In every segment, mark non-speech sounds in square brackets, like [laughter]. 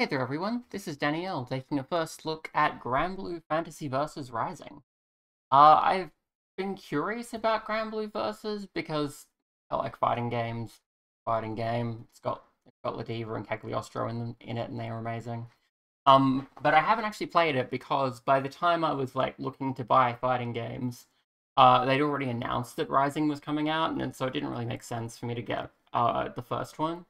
Hey there everyone, this is Danielle taking a first look at Granblue Fantasy Versus Rising. Uh, I've been curious about Granblue Versus because I like fighting games. Fighting game, it's got it's got Ladiva and Cagliostro in, in it and they're amazing. Um, but I haven't actually played it because by the time I was like looking to buy fighting games, uh, they'd already announced that Rising was coming out, and so it didn't really make sense for me to get uh, the first one.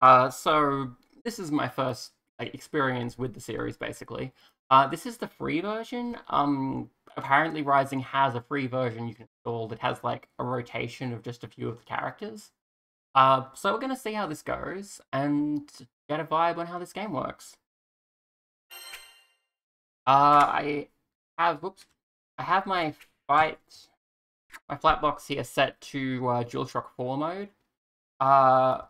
Uh, so this is my first like, experience with the series, basically. Uh, this is the free version. Um, apparently, Rising has a free version you can install that has like a rotation of just a few of the characters. Uh, so we're gonna see how this goes and get a vibe on how this game works. Uh, I have, whoops, I have my fight, my flat box here set to uh, DualShock 4 mode. Uh,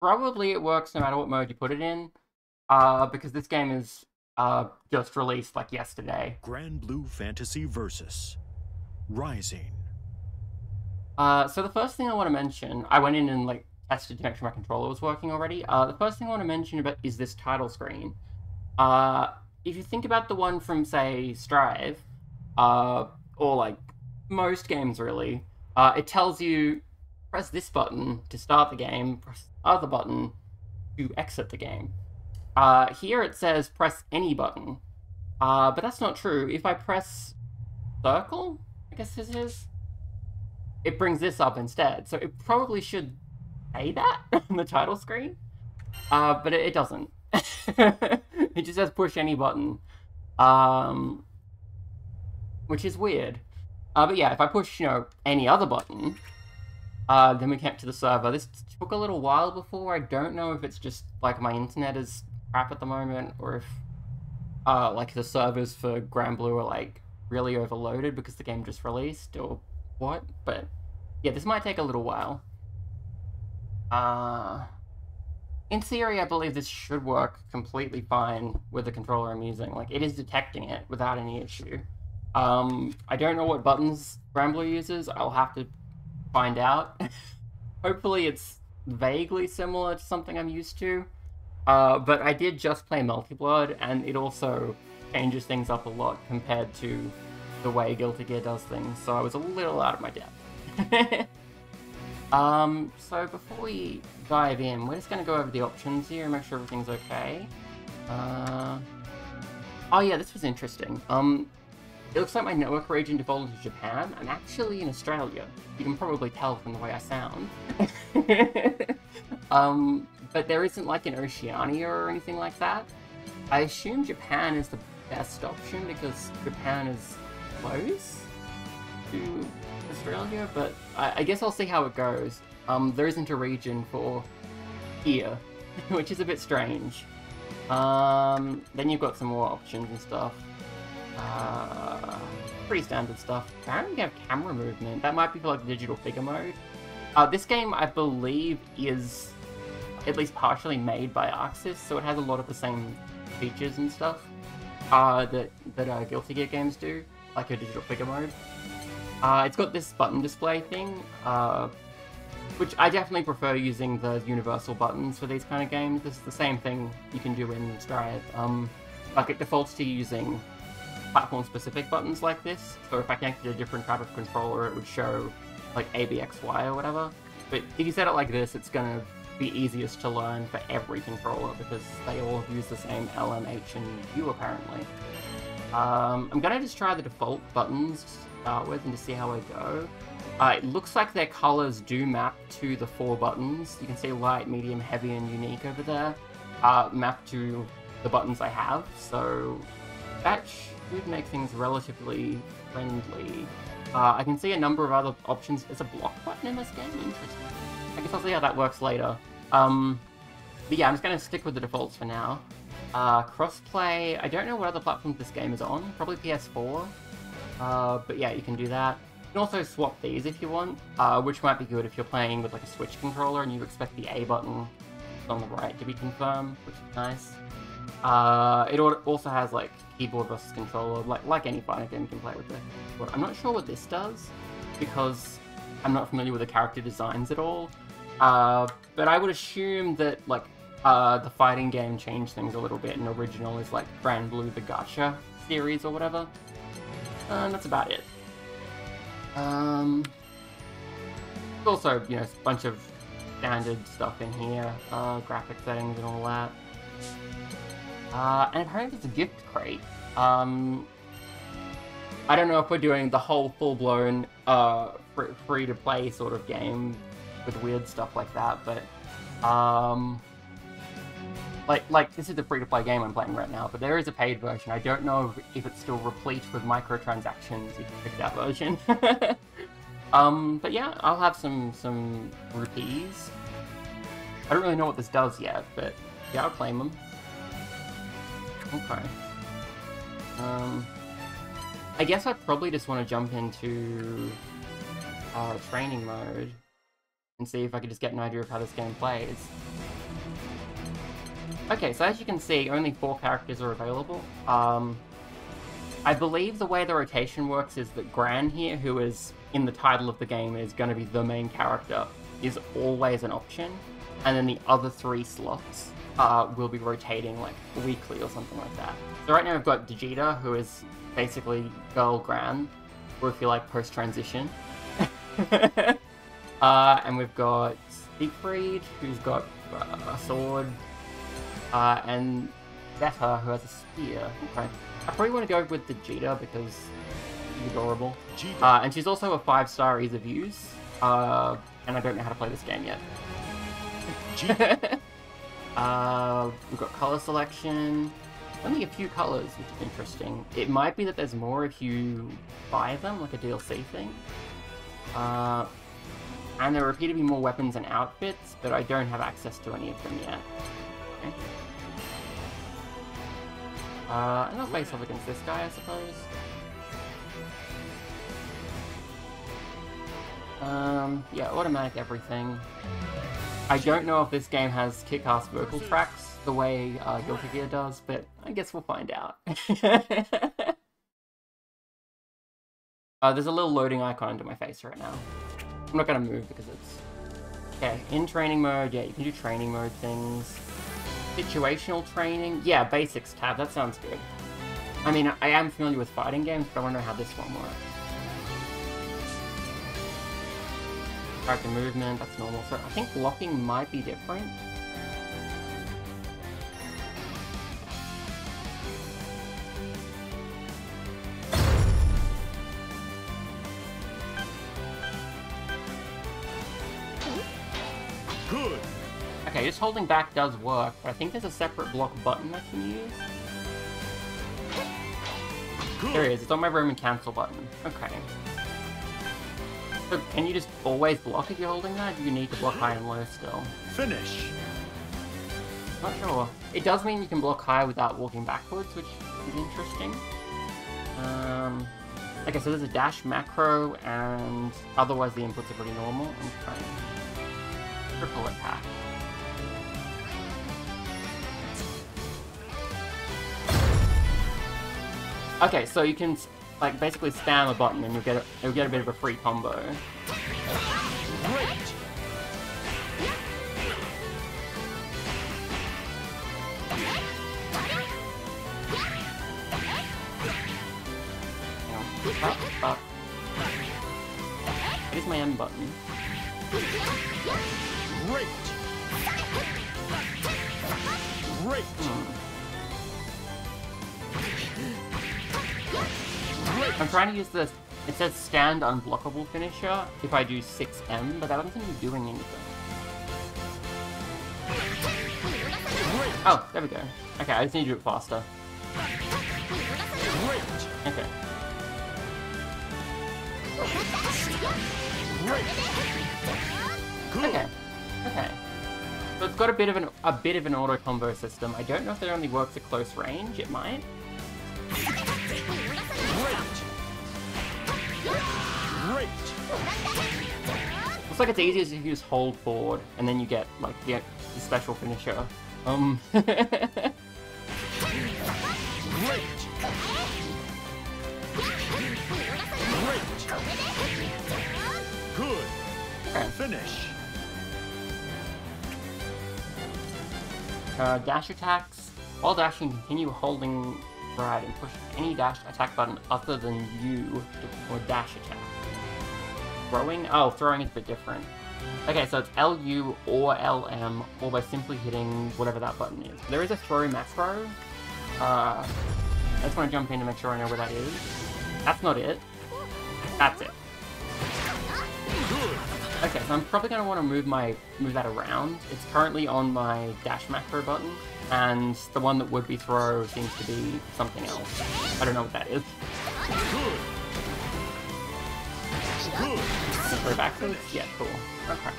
probably it works no matter what mode you put it in, uh, because this game is uh, just released like yesterday. Granblue Fantasy Versus Rising. Uh, so the first thing I want to mention, I went in and like tested to make sure my controller was working already. Uh, the first thing I want to mention about is this title screen. Uh, if you think about the one from say Strive, uh, or like most games really, uh, it tells you press this button to start the game, press the other button to exit the game. Uh, here it says press any button, uh, but that's not true. If I press circle, I guess this is, it brings this up instead. So it probably should say that [laughs] on the title screen, uh, but it, it doesn't. [laughs] it just says push any button, um, which is weird. Uh, but yeah, if I push, you know, any other button, uh, then we came to the server. This took a little while before. I don't know if it's just like my internet is crap at the moment, or if uh, like the servers for Granblue are like really overloaded because the game just released, or what. But yeah, this might take a little while. Uh, in theory, I believe this should work completely fine with the controller I'm using. Like, it is detecting it without any issue. Um, I don't know what buttons Granblue uses. I'll have to find out. [laughs] Hopefully it's vaguely similar to something I'm used to. Uh, but I did just play Melty Blood, and it also changes things up a lot compared to the way Guilty Gear does things, so I was a little out of my depth. [laughs] um, so before we dive in, we're just going to go over the options here and make sure everything's okay. Uh... Oh yeah, this was interesting. Um, it looks like my network region devolved to Japan. I'm actually in Australia. You can probably tell from the way I sound. [laughs] um, but there isn't like an Oceania or anything like that. I assume Japan is the best option because Japan is close to Australia, but I, I guess I'll see how it goes. Um, there isn't a region for here, [laughs] which is a bit strange. Um, then you've got some more options and stuff. Uh, pretty standard stuff. Apparently you have camera movement. That might be for like digital figure mode. Uh, this game, I believe, is at least partially made by ArcSys, so it has a lot of the same features and stuff uh, that that uh, Guilty Gear games do, like a digital figure mode. Uh, it's got this button display thing, uh, which I definitely prefer using the universal buttons for these kind of games. This is the same thing you can do in Strive. Um, like it defaults to using platform-specific buttons like this. So if I connected a different type of controller, it would show like ABXY or whatever. But if you set it like this, it's gonna be easiest to learn for every controller because they all use the same L, M, H, and U apparently. Um, I'm gonna just try the default buttons to start with and to see how I go. Uh, it looks like their colors do map to the four buttons. You can see light, medium, heavy, and unique over there. Uh, map to the buttons I have, so that should make things relatively friendly. Uh, I can see a number of other options. There's a block button in this game? Interesting. I guess I'll see how that works later. Um, but yeah, I'm just going to stick with the defaults for now. Uh, crossplay, I don't know what other platforms this game is on. Probably PS4. Uh, but yeah, you can do that. You can also swap these if you want, uh, which might be good if you're playing with like a Switch controller and you expect the A button on the right to be confirmed, which is nice. Uh, it also has like keyboard versus controller, like like any fighting game can play with it. keyboard. I'm not sure what this does because I'm not familiar with the character designs at all. Uh, but I would assume that like uh, the fighting game changed things a little bit, and original is like Granblue the Gacha series or whatever. And that's about it. Um, also, you know, a bunch of standard stuff in here, uh, graphic settings and all that. Uh, and apparently it's a gift crate. Um, I don't know if we're doing the whole full-blown uh, free-to-play sort of game with weird stuff like that, but um, like like this is a free-to-play game I'm playing right now, but there is a paid version. I don't know if it's still replete with microtransactions. If you pick that version. [laughs] um, but yeah, I'll have some some rupees. I don't really know what this does yet, but yeah, I'll claim them. Okay. Um, I guess I probably just want to jump into uh, training mode and see if I could just get an idea of how this game plays. Okay, so as you can see, only four characters are available. Um, I believe the way the rotation works is that Gran here, who is in the title of the game is going to be the main character, is always an option, and then the other three slots uh, will be rotating like weekly or something like that. So right now I've got Djeeta, who is basically Girl Gran, or if you like post-transition. [laughs] uh, and we've got Siegfried, who's got uh, a sword, uh, and Zeta, who has a spear. Okay. I probably want to go with the Djeeta because she's adorable. Uh, and she's also a five-star ease of use, uh, and I don't know how to play this game yet. [laughs] uh, we've got color selection. Only a few colors, which is interesting. It might be that there's more if you buy them, like a DLC thing. Uh, and there appear to be more weapons and outfits, but I don't have access to any of them yet. Okay. Uh, and I'll face off against this guy, I suppose. Um, yeah, automatic everything. I don't know if this game has kick-ass vocal tracks the way uh, Guilty Gear does, but I guess we'll find out. [laughs] uh, there's a little loading icon under my face right now. I'm not gonna move because it's... Okay, in training mode, yeah, you can do training mode things. Situational training? Yeah, basics tab, that sounds good. I mean, I am familiar with fighting games, but I want to know how this one works. Character movement, that's normal. So I think blocking might be different. Good. Okay, just holding back does work, but I think there's a separate block button I can use. Good. There it is, it's on my Roman cancel button. Okay. So [laughs] can you just always block if you're holding that? Do you need to block high and low still? Finish. Not sure. It does mean you can block high without walking backwards, which is interesting. Um, okay, so there's a dash macro, and otherwise the inputs are pretty normal. Okay. Triple attack. Okay, so you can like basically spam a button and you'll get a, you'll get a bit of a free combo. Great. Up, up. Here's my M button. Great. Great. Hmm. I'm trying to use this. It says stand unblockable finisher if I do 6M, but that doesn't seem to be doing anything. Oh, there we go. Okay, I just need to do it faster. Okay. Okay. Okay. So it's got a bit of an a bit of an auto combo system. I don't know if it only works at close range. It might. Great. Great. Looks like it's easier if you just hold forward and then you get like the, the special finisher. Um. Great. Great. Good. okay. Finish. Uh, dash attacks. While dashing, continue holding right and push any dash attack button other than U or dash attack. Throwing? Oh, throwing is a bit different. Okay, so it's LU or LM, or by simply hitting whatever that button is. There is a throw macro. Uh, I just want to jump in to make sure I know where that is. That's not it. That's it. Okay, so I'm probably going to want to move my move that around. It's currently on my dash macro button, and the one that would be throw seems to be something else. I don't know what that is. Throw backwards? Yeah, cool. Okay.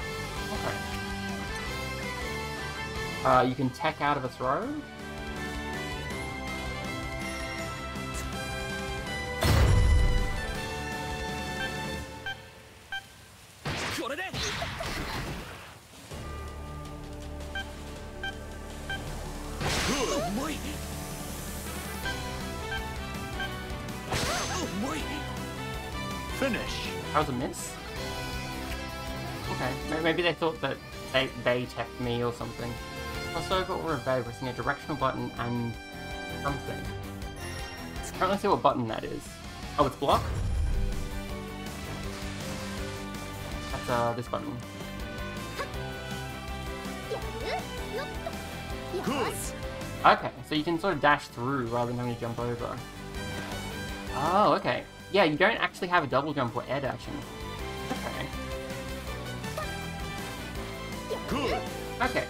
Okay. Uh, you can tech out of a throw. Was a miss? Okay, maybe they thought that they, they teched me or something. Crossover or evade, pressing a directional button and something. I can't see what button that is. Oh, it's block? That's uh, this button. Okay, so you can sort of dash through rather than having to jump over. Oh, okay. Yeah, you don't actually have a double jump or air dashing. Okay. Good. Okay.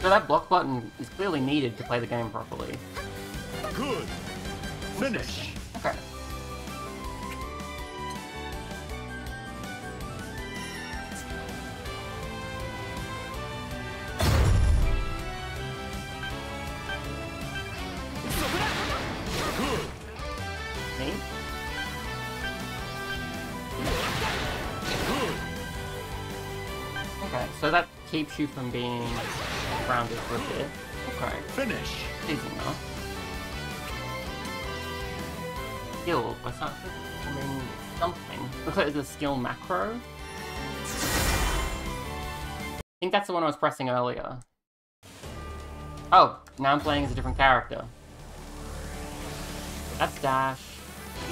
So that block button is clearly needed to play the game properly. Good. Finish. Okay. Keeps you from being grounded for a bit. Okay, Finish. easy enough. Skill, or something? I mean, something. Looks like there's a skill macro. I think that's the one I was pressing earlier. Oh, now I'm playing as a different character. That's dash.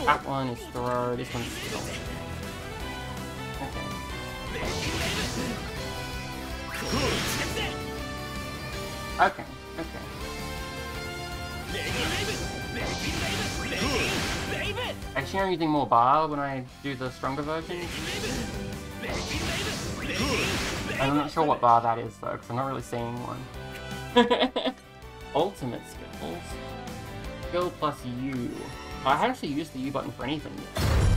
That one is throw. This one's skill. Okay. Okay, okay. Actually, I'm using more bar when I do the stronger version. I'm not sure what bar that is though, because I'm not really seeing one. [laughs] Ultimate skills. Skill plus U. I haven't actually used the U button for anything yet.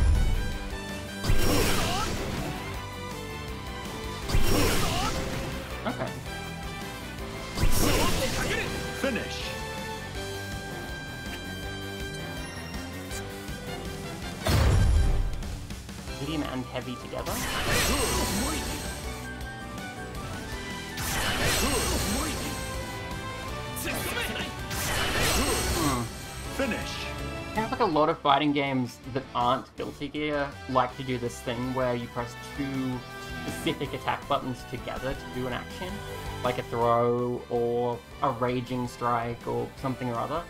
Okay. Finish. Medium and heavy together. Hmm. Finish. Sounds like a lot of fighting games that aren't Guilty Gear like to do this thing where you press two specific attack buttons together to do an action, like a throw or a raging strike or something or other.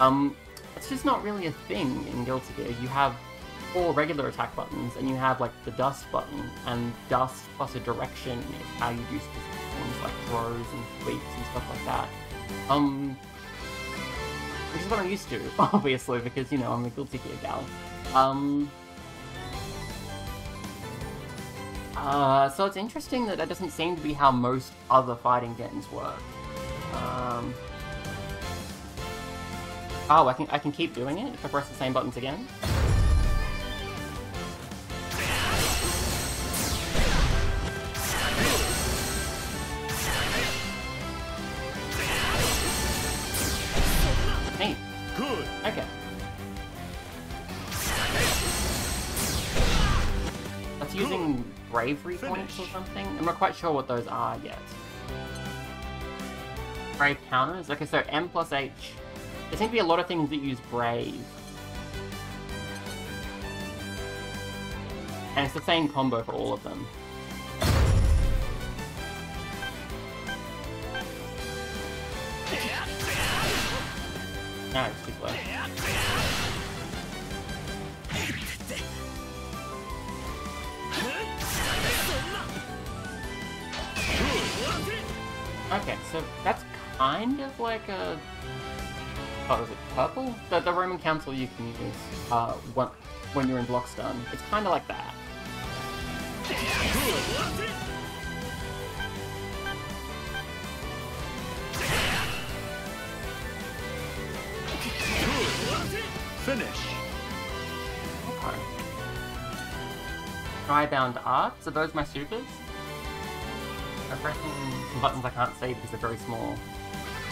Um, it's just not really a thing in Guilty Gear. You have four regular attack buttons and you have like the dust button, and dust plus a direction is how you do specific things like throws and sweeps and stuff like that. Um, which is what I'm used to, [laughs] obviously, because, you know, I'm a Guilty Gear gal. Um... Uh, so it's interesting that that doesn't seem to be how most other fighting games work. Um... Oh, I can, I can keep doing it if I press the same buttons again? bravery Finish. points or something. I'm not quite sure what those are yet. Brave counters? Okay, so M plus H. There seem to be a lot of things that use brave. And it's the same combo for all of them. No, it's too. Okay, so that's kind of like a... Oh, is it purple? The, the Roman Cancel you can use uh, when, when you're in block stun. It's kind of like that. Finish. Okay. Skybound Arts, are those my supers? Pressing some buttons I can't see because they're very small.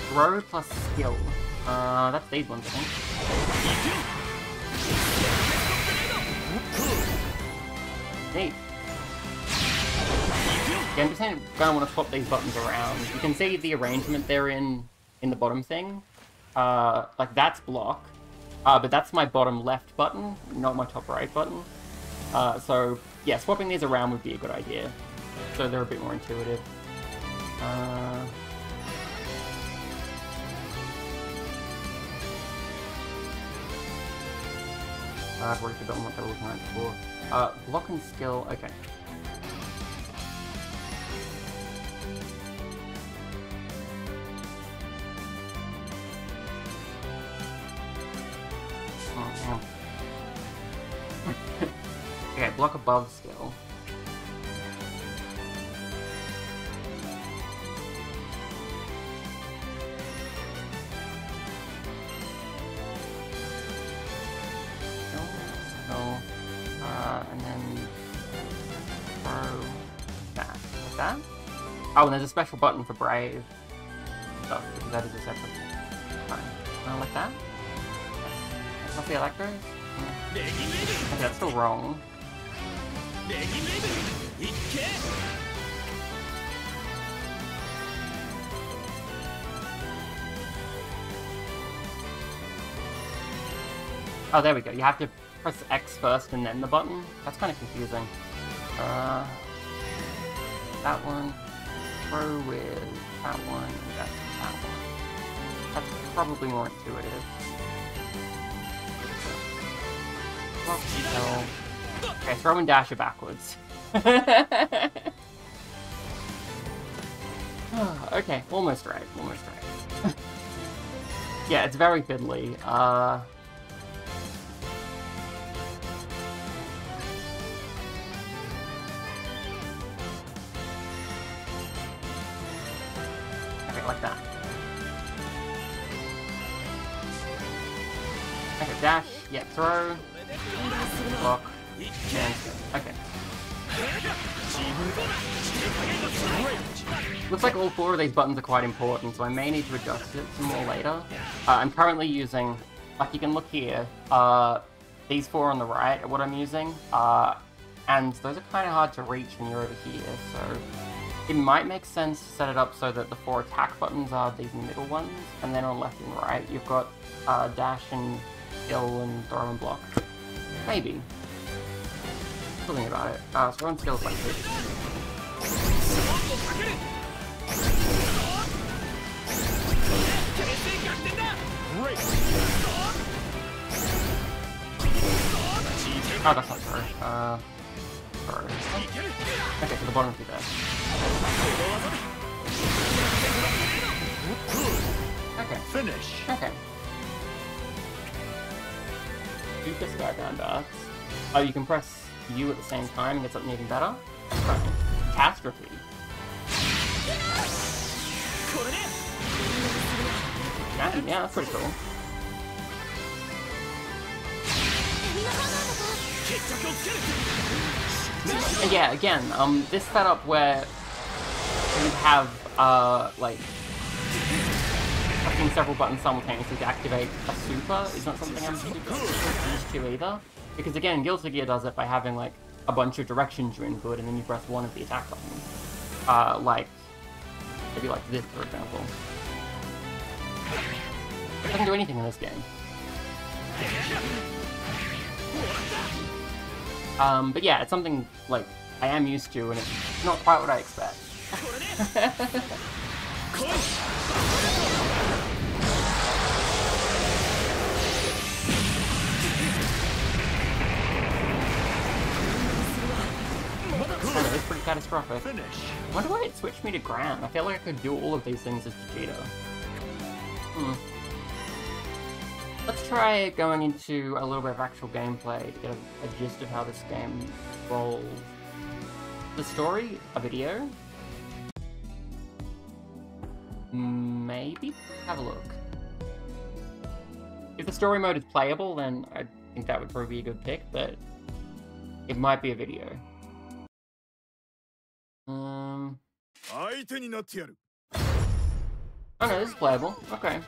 Throw plus skill. Uh, that's these ones, I think. Neat. Yeah, I'm just gonna want to swap these buttons around. You can see the arrangement they're in in the bottom thing. Uh, like that's block, uh, but that's my bottom left button, not my top right button. Uh, so yeah, swapping these around would be a good idea. So they're a bit more intuitive. Uh, I've already forgotten what they were looking at before. Uh, block and skill, okay. Oh, on. [laughs] okay, block above skill. Oh, and there's a special button for Brave. Because that is a separate button. Uh, like that? Yes. Not the Electros? Yeah. Okay, that's still wrong. Oh, there we go. You have to press X first and then the button. That's kind of confusing. Uh, that one. Throw with that one. And that's that one. That's probably more intuitive. Okay, throw and dash are backwards. [laughs] okay, almost right. Almost right. [laughs] yeah, it's very fiddly. Uh. Yeah, throw, block, okay. Looks like all four of these buttons are quite important, so I may need to adjust it some more later. Uh, I'm currently using, like you can look here, uh, these four on the right are what I'm using, uh, and those are kind of hard to reach when you're over here, so it might make sense to set it up so that the four attack buttons are these middle ones, and then on left and right you've got uh, dash and skill and throw and block. Maybe. Thinking about it. Uh, throw and skill is like this. Oh, that's not sorry. Uh, sorry. Okay, so the bottom two there. Okay, Finish. okay. Super Skybound Arts. Oh, you can press U at the same time and get something even better? Catastrophe. Yeah, yeah, that's pretty cool. Yeah, again, um, this setup where you have, uh, like, pressing several buttons simultaneously to activate a super is not something I'm super used to either. Because again, Guilty Gear does it by having, like, a bunch of directions you're input and then you press one of the attack buttons. Uh, like, maybe like this, for example. It doesn't do anything in this game. Um, but yeah, it's something, like, I am used to, and it's not quite what I expect. [laughs] catastrophic. Finish. I wonder why it switched me to Gran. I feel like I could do all of these things as Djeeta. Hmm. Let's try going into a little bit of actual gameplay to get a, a gist of how this game rolls. The story, a video? Maybe? Have a look. If the story mode is playable, then I think that would probably be a good pick, but it might be a video. Um. Okay, this is playable. Okay.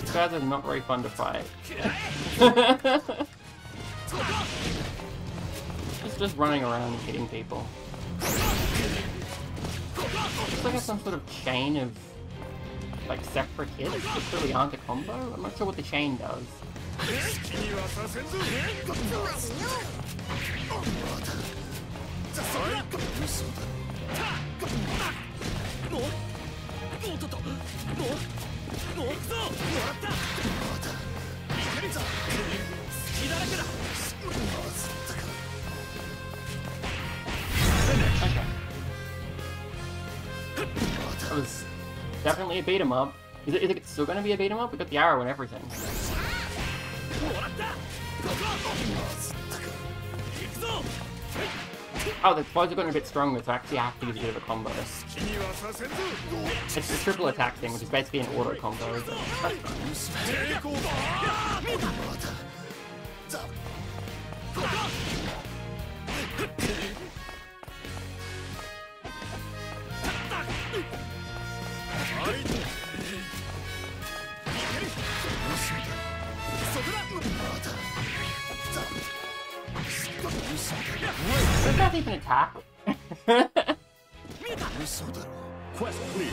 These guys are not very fun to fight. [laughs] it's just running around and hitting people. Looks like it's some sort of chain of like separate hits that really aren't a combo. I'm not sure what the chain does. That was definitely a beat 'em up. Is it, is it still gonna be a beat 'em up? We got the arrow and everything. Oh, the bows are going a bit stronger, so I actually have to use a bit of a combo. It's a triple attack thing, which is basically an auto combo. But that's [laughs] fine. Does that even attack? [laughs] Quest clear.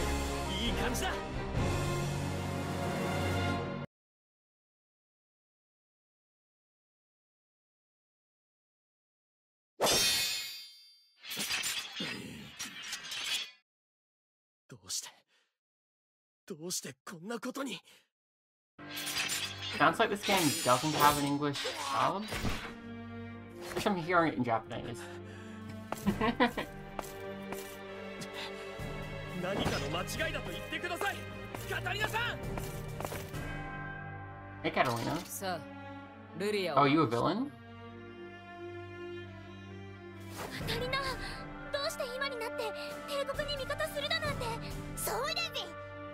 どうしてこんなことに Sounds like this game doesn't have an English sub. Wish I'm hearing it in Japanese. 何かの間違いだと言ってくださいカタリナさん hey, Catalina. さあルリア Oh, you a villain? カタリナどうして今になって帝国に味方するだなんてそうだぜ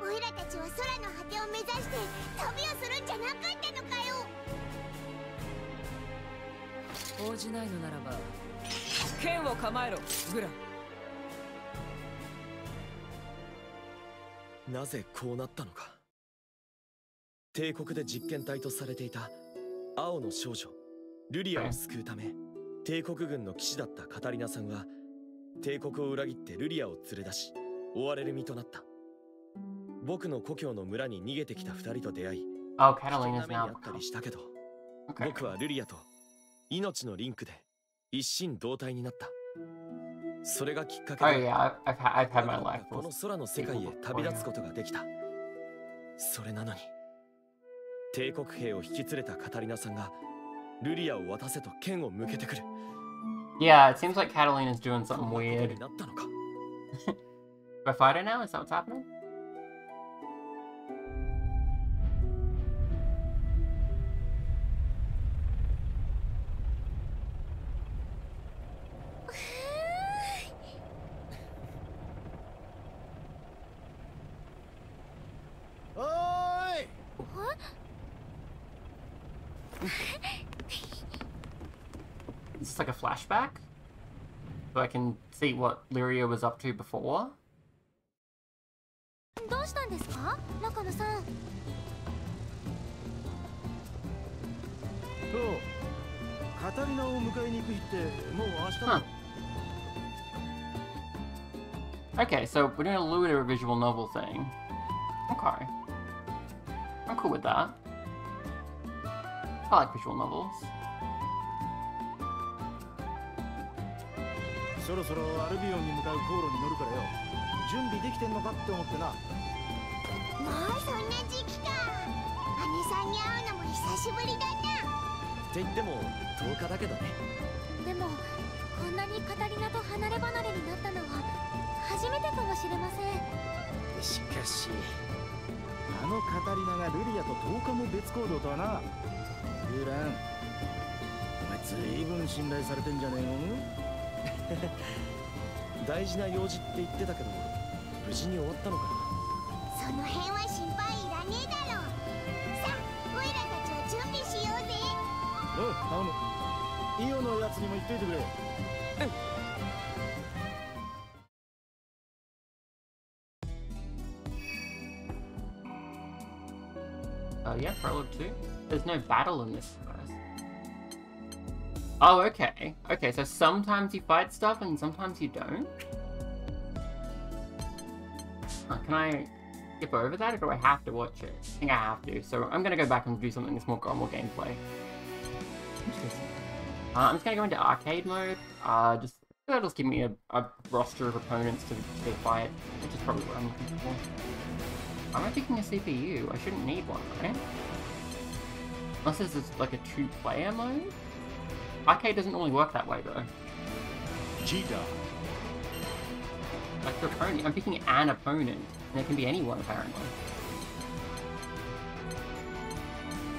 オイラたちは空の果てを目指して旅をするんじゃなかったのかよ。応じないのならば剣を構えろグラなぜこうなったのか。帝国で実験体とされていた青の少女ルリアを救うため帝国軍の騎士だったカタリナさんは帝国を裏切ってルリアを連れ出し追われる身となった僕の故郷の村に逃げてきた二人と出会い、oh, 人の目にあったりしたけど、okay. 僕はルリアと命のリンクで一心同体になった。それがきっかけで、oh, yeah. I've had, I've had この空の世界へ旅立つことができた。それなのに、帝国兵を引き連れたカタリナさんが、ルリアを渡せと剣を向けてくる。Yeah, it seems like Catalina's doing something weird. We're fighting now? Is that happening? see what Lyria was up to before. Huh. Okay, so we're doing a little bit of a visual novel thing. Okay. I'm cool with that. I like visual novels. そろそろアルビオンに向かう航路に乗るからよ。準備できてんのかって思ってな。もうそんな時期か。姉さんに会うのも久しぶりだな。って言っても10日だけどね。でもこんなにカタリナと離れ離れになったのは初めてかもしれません。しかしあのカタリナがルリアと10日も別行動とはな。ユーランお前ずいぶん信頼されてんじゃねえの？[laughs] 大事な用事って言ってたけど無事に終わったのかその辺は心配いらねえだろ。さあオイラたちは準備しようぜ。うん頼む。イオのやつにも言っといてくれ Oh yeah, Prologue 2? There's no battle in this. Oh, okay. Okay, so sometimes you fight stuff and sometimes you don't? Huh, can I skip over that or do I have to watch it? I think I have to, so I'm gonna go back and do something that's more more gameplay. Interesting. Uh, I'm just gonna go into arcade mode. Uh, just that'll just give me a, a roster of opponents to, to fight, which is probably what I'm looking for. Why am I picking a CPU? I shouldn't need one, right? Unless this is like a two-player mode? Arcade doesn't normally work that way, though. Cheetah Like your opponent, I'm picking an opponent, and it can be anyone, apparently.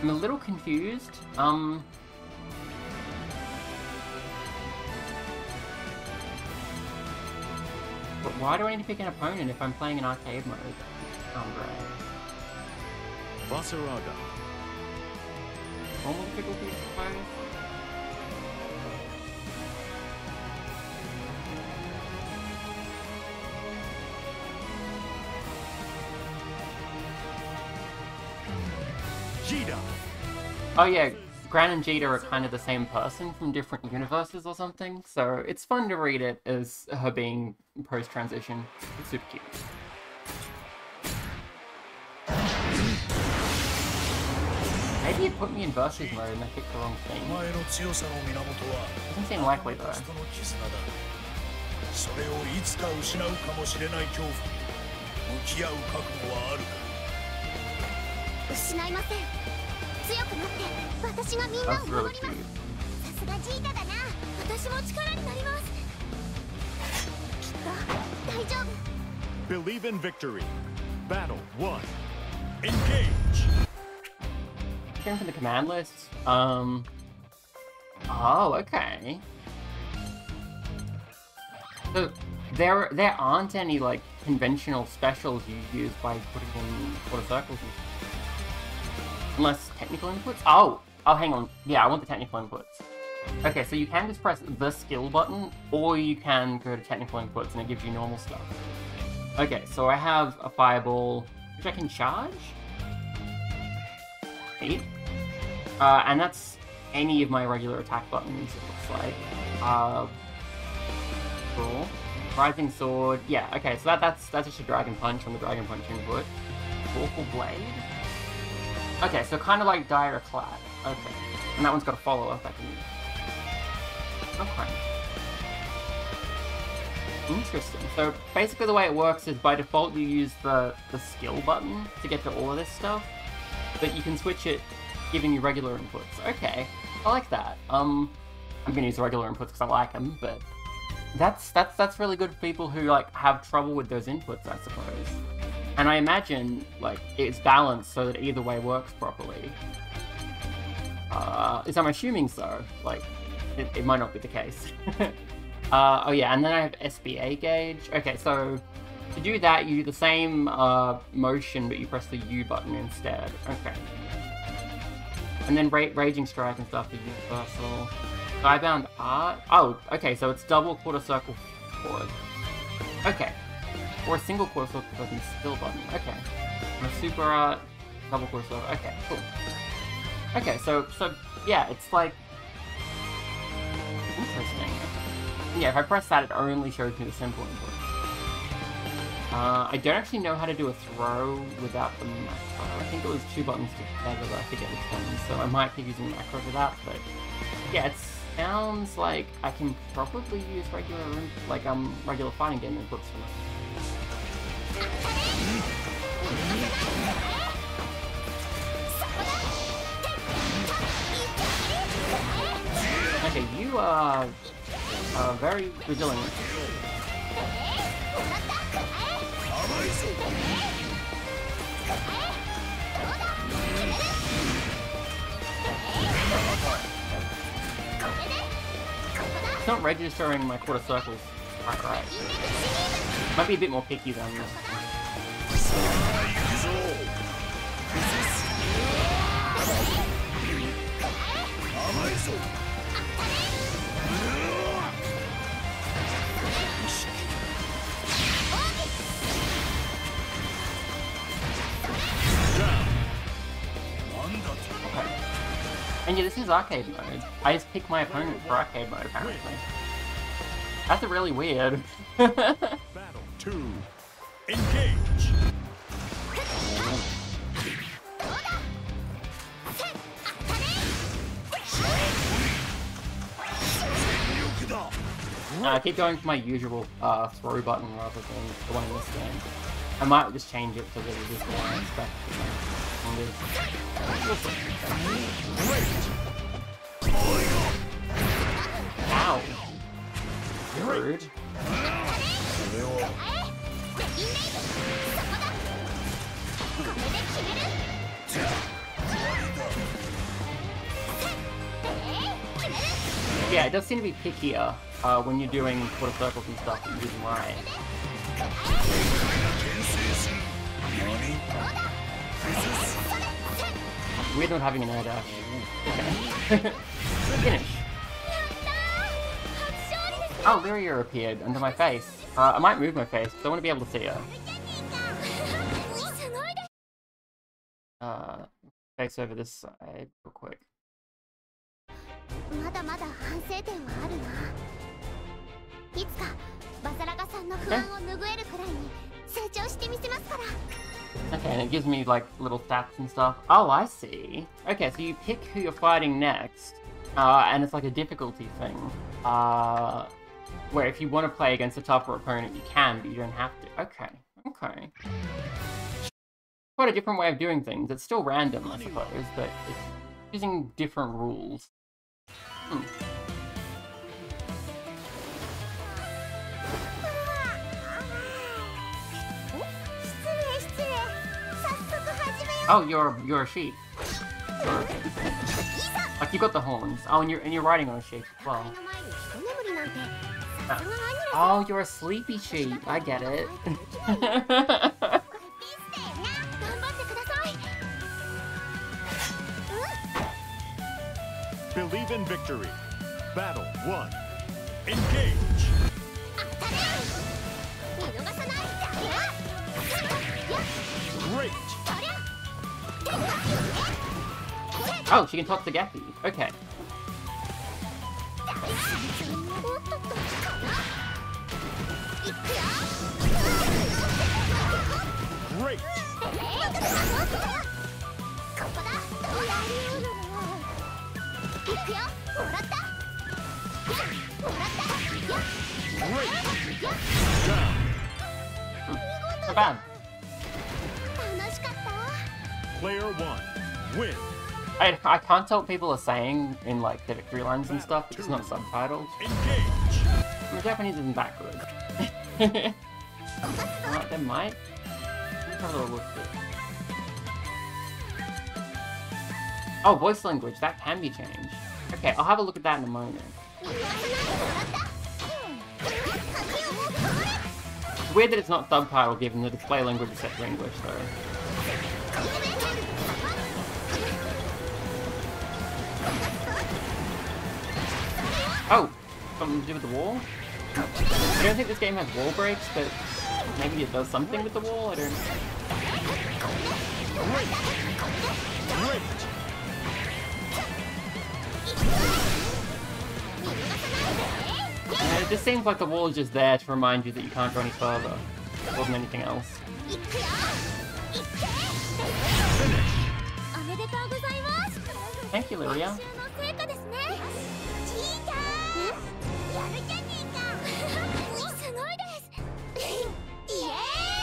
I'm a little confused. Um... But why do I need to pick an opponent if I'm playing in arcade mode? Oh, great. Vaseraga Normal difficulty, I suppose? Oh yeah, Gran and Djeeta are kind of the same person from different universes or something, so it's fun to read it as her being post-transition. It's super cute. Maybe it put me in versus mode and I picked the wrong thing. Doesn't seem likely though. それをいつか失うかもしれない恐怖に向き合う覚悟はあるか失いません強くなって私がみんな That's を really 守りま cute. すさすがジータだな私も力になりますきっと大丈夫 Believe in victory Battle 1 Engage Going for the command list. Um. Oh, okay. So there, there aren't any like conventional specials you use by putting in quarter circles, and- unless technical inputs. Oh, oh, hang on. Yeah, I want the technical inputs. Okay, so you can just press the skill button, or you can go to technical inputs and it gives you normal stuff. Okay, so I have a fireball, which I can charge. Eight. Uh, and that's any of my regular attack buttons, it looks like. Uh, cool. Rising Sword. Yeah, okay, so that, that's that's just a Dragon Punch on the Dragon Punch input. Awful Blade. Okay, so kind of like Dire Eclat. Okay. And that one's got a follow-up I can use. Okay. Interesting. So basically the way it works is by default you use the, the skill button to get to all of this stuff, but you can switch it giving you regular inputs. Okay, I like that. Um, I'm gonna use regular inputs because I like them, but that's that's that's really good for people who like have trouble with those inputs, I suppose. And I imagine like it's balanced so that either way works properly. Uh, is I'm assuming so. Like, it, it might not be the case. [laughs] uh, oh yeah, and then I have SBA gauge. Okay, so to do that, you do the same uh, motion, but you press the U button instead. Okay. And then Ra- Raging Strike and stuff is universal. Skybound Art? Oh, okay, so it's double quarter circle forward. Okay. Or a single quarter circle button, skill button. Okay. And a super art, double quarter circle. Okay, cool. Okay, so, so, yeah, it's like... Interesting. Yeah, if I press that, it only shows me the simple input. Uh, I don't actually know how to do a throw without the macro. I think it was two buttons together, but I forget which one. So I might be using macro for that, but yeah, it's sounds like I can probably use regular like um regular fighting game inputs from it. Okay, you are uh, very resilient. It's not registering my quarter circles quite right. Might be a bit more picky than this. And yeah, this is arcade mode. I just pick my opponent for arcade mode, apparently. That's a really weird. Battle two. Engage. Uh, I keep going for my usual uh, throw button rather than the one in this game. I might just change it to the this one, but. You know. Yeah, it does seem to be pickier uh, when you're doing quarter circles and stuff using. Right weird not having an air dash. Okay. Finish. Oh, Lyria appeared under my face. Uh, I might move my face, because I want to be able to see her. Uh, face over this side real quick. Okay. Okay, and it gives me like little stats and stuff. Oh, I see. Okay, so you pick who you're fighting next, uh, and it's like a difficulty thing. Uh, where if you want to play against a tougher opponent, you can, but you don't have to. Okay, okay. Quite a different way of doing things. It's still random, I suppose, but it's using different rules. Hmm. Oh, you're you're a sheep. Like you got the horns. Oh, and you're and you're riding on a sheep as well. Oh, oh you're a sleepy sheep. I get it. [laughs] Believe in victory. Battle one. Engage. Oh, she can talk to Gappy. Okay. Great! Great! Down! Player one, wins. I, I can't tell what people are saying in like the victory lines and stuff, it's not subtitles. Engage. My Japanese isn't that good. Alright, they might. Have a look here. Oh, voice language, that can be changed. Okay, I'll have a look at that in a moment. It's weird that it's not subtitled given the display language is set to English though. Oh! Something to do with the wall? I don't think this game has wall breaks, but maybe it does something with the wall? I don't know. Uh, it just seems like the wall is just there to remind you that you can't go any further, more than anything else. Thank you, Lyria. [laughs]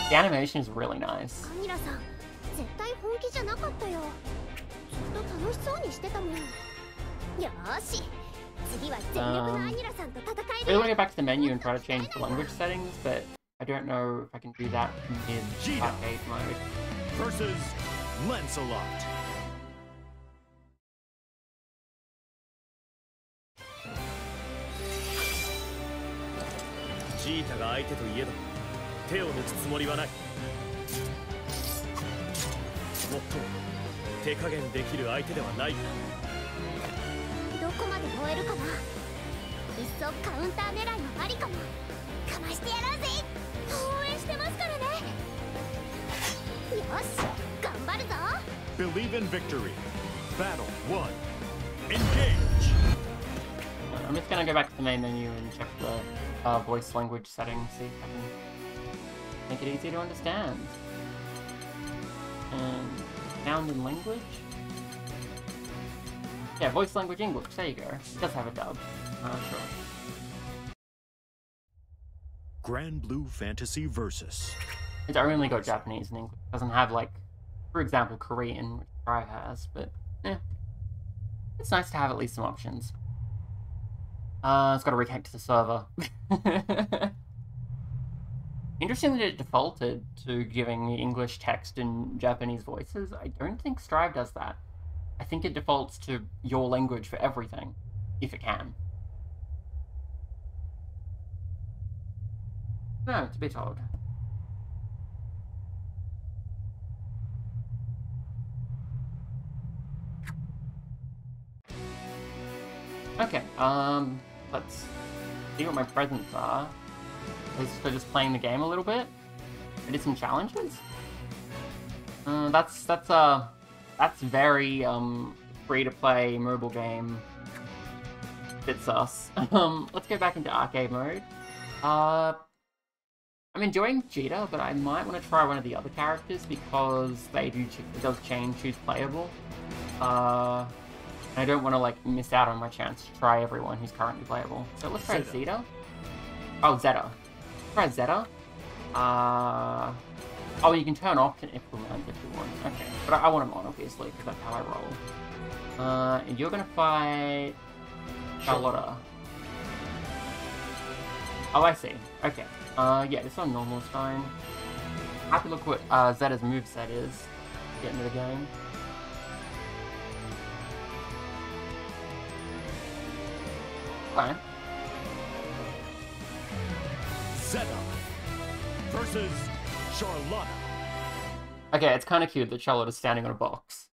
The animation is really nice. Um, we want to go back to the menu and try to change the language settings, but I don't know if I can do that in arcade mode. Versus Lancelot. ジータが相手といえど手を抜くつもりはない。もっとも手加減できる相手ではない。どこまで燃えるかな。いっそカウンター狙いもありかもかましてやろうぜ。応援してますからね。よし頑張るぞ。Believe in victory. Battle 1. Engage! I'm just gonna go back to the main menu and check the uh, voice language settings, see if I can make it easy to understand. And sound and language? Yeah, voice language English, there you go. It does have a dub. Uh, sure. Granblue Fantasy Versus. It's only got Japanese and English. It doesn't have like, for example, Korean, which Cry has, but yeah. It's nice to have at least some options. Uh, it's got to reconnect to the server. [laughs] Interesting that it defaulted to giving English text and Japanese voices. I don't think Strive does that. I think it defaults to your language for everything, if it can. No, to be told. Okay, um, let's see what my presents are. Least for just playing the game a little bit. I did some challenges. Uh, that's that's uh that's very um free to play mobile game. Fits us. [laughs] um, let's go back into arcade mode. Uh, I'm enjoying Djeeta, but I might want to try one of the other characters because they do ch- it does change who's playable. Uh, I don't want to like miss out on my chance to try everyone who's currently playable. So let's try Zeta. Zeta. Oh, Zeta. Try Zeta. Uh, oh, you can turn off an implement if you want. Okay, but I, I want them on obviously because that's how I roll. Uh, and you're gonna fight Charlotta. Oh, I see. Okay. Uh, yeah, this one normal is fine. Happy look what uh, Zeta's moveset is. Get into the game. Fine. Zeta versus Charlotta. Okay, it's kind of cute that Charlotte is standing on a box.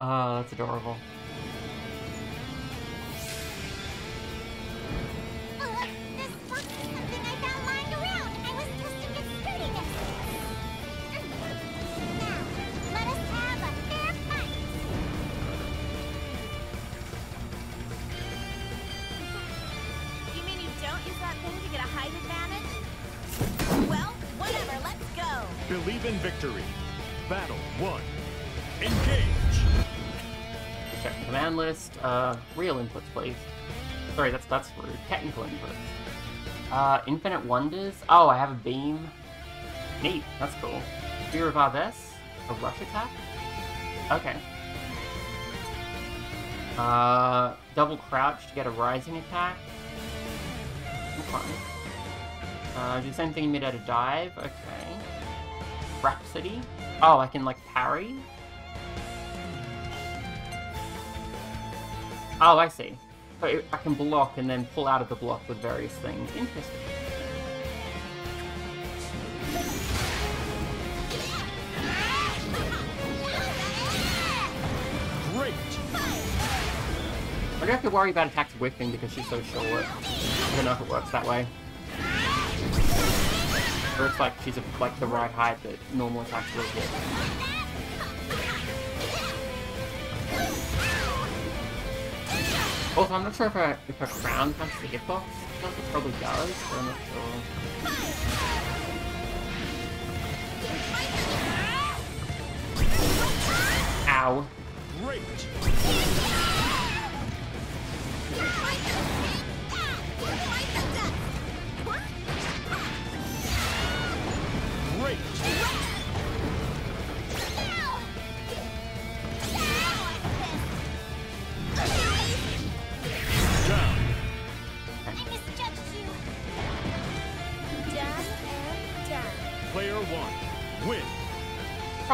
Ah, [laughs] that's adorable. In victory. Battle 1. Engage! The command list. Uh, real inputs, please. Sorry, that's that's rude. Technical inputs. Uh, Infinite Wonders. Oh, I have a beam. Neat. That's cool. Fear of Arvess. A rush attack. Okay. Uh, double crouch to get a rising attack. Okay. Uh, do the same thing mid at a dive. Okay. Rhapsody. Oh, I can like parry. Oh, I see. So I can block and then pull out of the block with various things. Interesting. Great! I don't have to worry about attacks whiffing because she's so short. I don't know if it works that way. It's like she's a, like the right height that normal attacks will hit. Also, I'm not sure if her, if her crown has the hitbox. I think it probably does, but I'm not sure.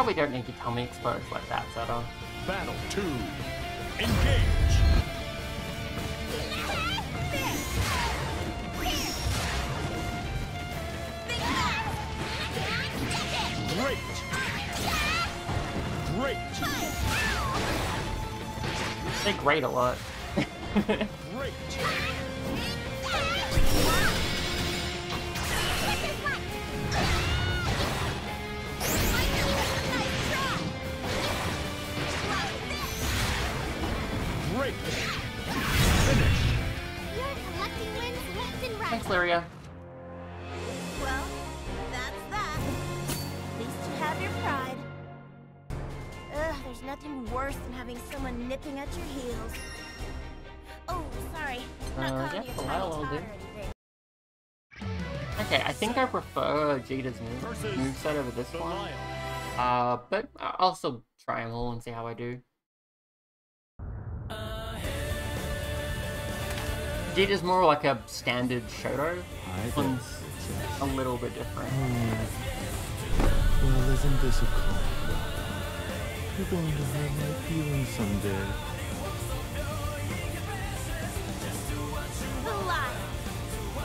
Probably don't need your tummy exposed like that, Zeta. Battle two. Engage. Great. Great. They grate a lot. [laughs] prefer Djeeta's move Versus moveset over this one. Uh, but I'll still try them all and see how I do. Djeeta's more like a standard Shoto. This one's a little bit different. Well, isn't this a compliment? You're going to hurt my feelings someday.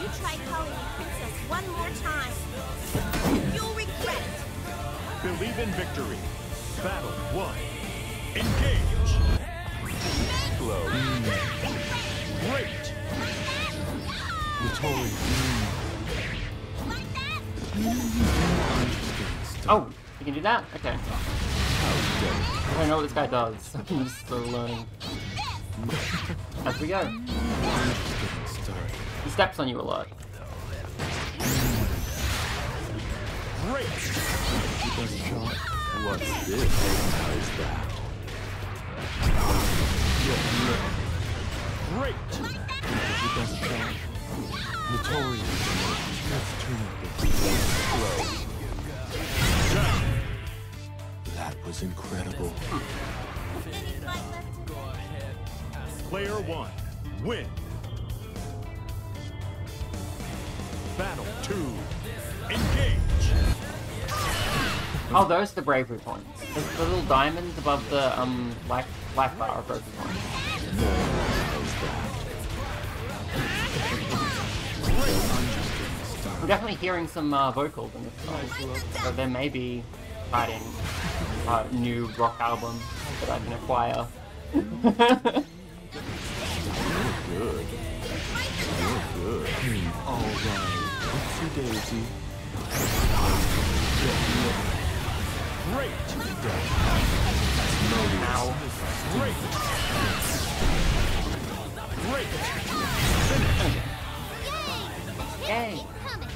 You try calling me princess one more time. You'll regret it. Believe in victory. Battle one. Engage. Glow. Great. Notori. Oh, you can do that? Okay. I don't know what this guy does. [laughs] I'm just still learning. As we go. He steps on you a lot. Great. What's this? How's that? Great. Your best shot. Notori. Let's turn up this. That was incredible. Player one. Win. Battle two. Engage. Oh, those are the bravery points. There's the little diamonds above the um life life bar are bravery points. I'm definitely hearing some uh, vocals in this song, so there may be fighting uh, new rock album that I can acquire. Good. Good. All right. Oopsie daisy. Great. Ow. Great. Great. Yay! Coming.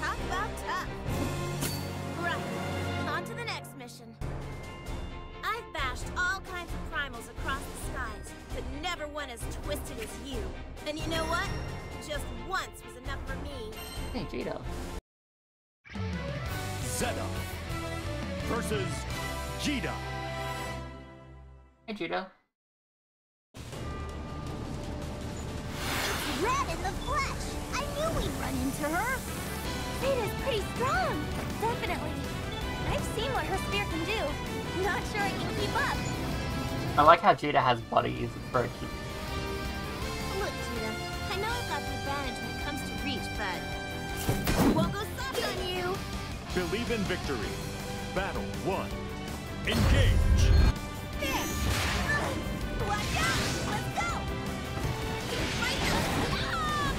Talk about tough. Right, on to the next mission. I've bashed all kinds of primals across the skies, but never one as twisted as you. And you know what? Just once was enough for me. Hey, Djeeta. Zeta versus Djeeta. Hey, Djeeta. Red in the flesh. I knew we'd run into her. Zeta's pretty strong. Definitely. I've seen what her spear can do. Not sure I can keep up. I like how Djeeta has buddies. It's very cute. I know I've got the advantage when it comes to reach, but won't go soft on you. Believe in victory. Battle one. Engage. There. Watch out! Let's go! Ah!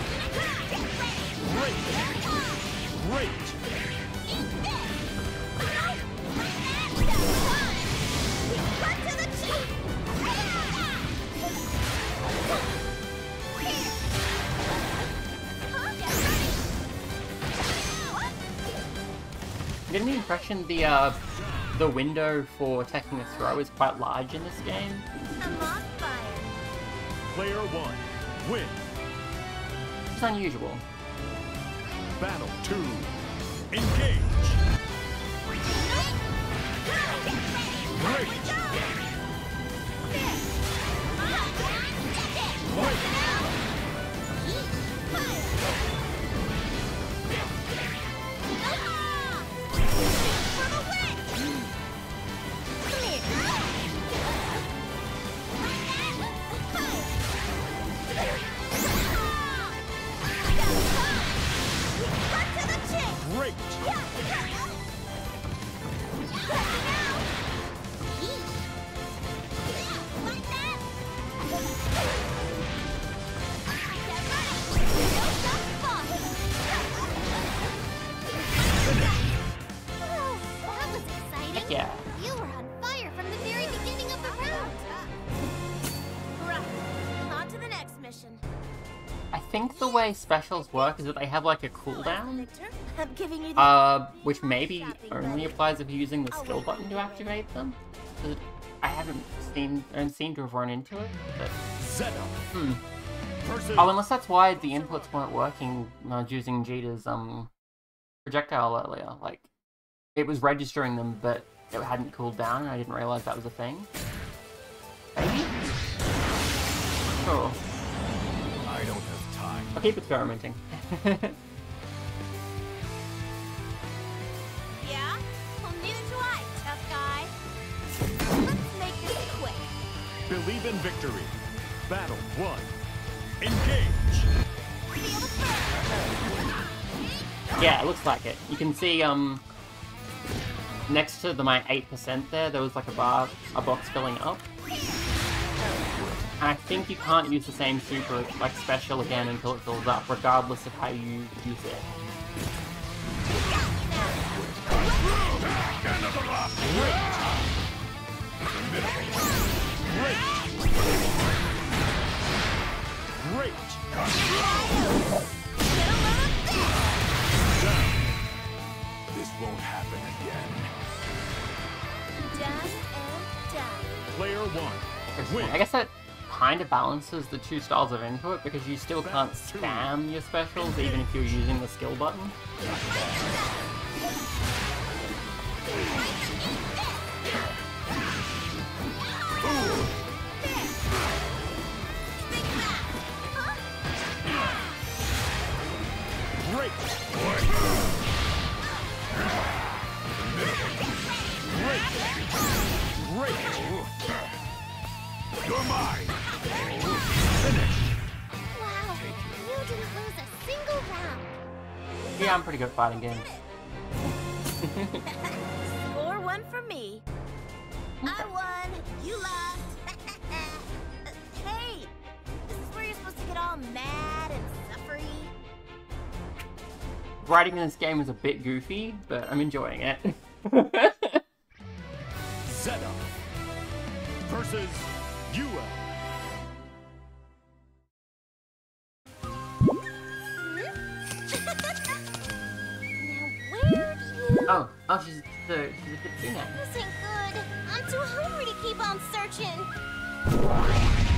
Great. Great. I'm getting the impression the uh, the window for attacking a throw is quite large in this game. I'm on fire. Player one. Win. It's unusual. Battle two. Engage. Great. That think the way specials work is that they have like a cooldown, Victor, I'm giving you the uh, which maybe only applies if you're using the skill button to activate them. I haven't seen, I don't seem to have run into it, but hmm. Oh, unless that's why the inputs weren't working when I was using Djeeta's um projectile earlier. Like, it was registering them, but it hadn't cooled down, and I didn't realize that was a thing. Maybe? Sure. I'll keep experimenting. [laughs] Yeah? Well, neither do I, tough guy. Let's make this quick. Believe in victory. Battle one. Engage. Feel the fur. yeah, it looks like it. You can see, um, next to the my 8% there, there was like a bar, a box filling up. And I think you can't use the same super, like, special again until it fills up, regardless of how you use it. Great. This won't happen again. Done and done. Player one. Win. I guess that kind of balances the two styles of input because you still can't spam your specials even if you're using the skill button. Great. Great. Great. You're mine. Yeah, I'm pretty good at fighting games. [laughs] Score one for me. I won. You lost. [laughs] hey, this is where you're supposed to get all mad and suffery. Writing in this game is a bit goofy, but I'm enjoying it. [laughs] Zeta versus oh, oh, she's the she's a Kitsune. This ain't good. I'm too hungry to keep on searching.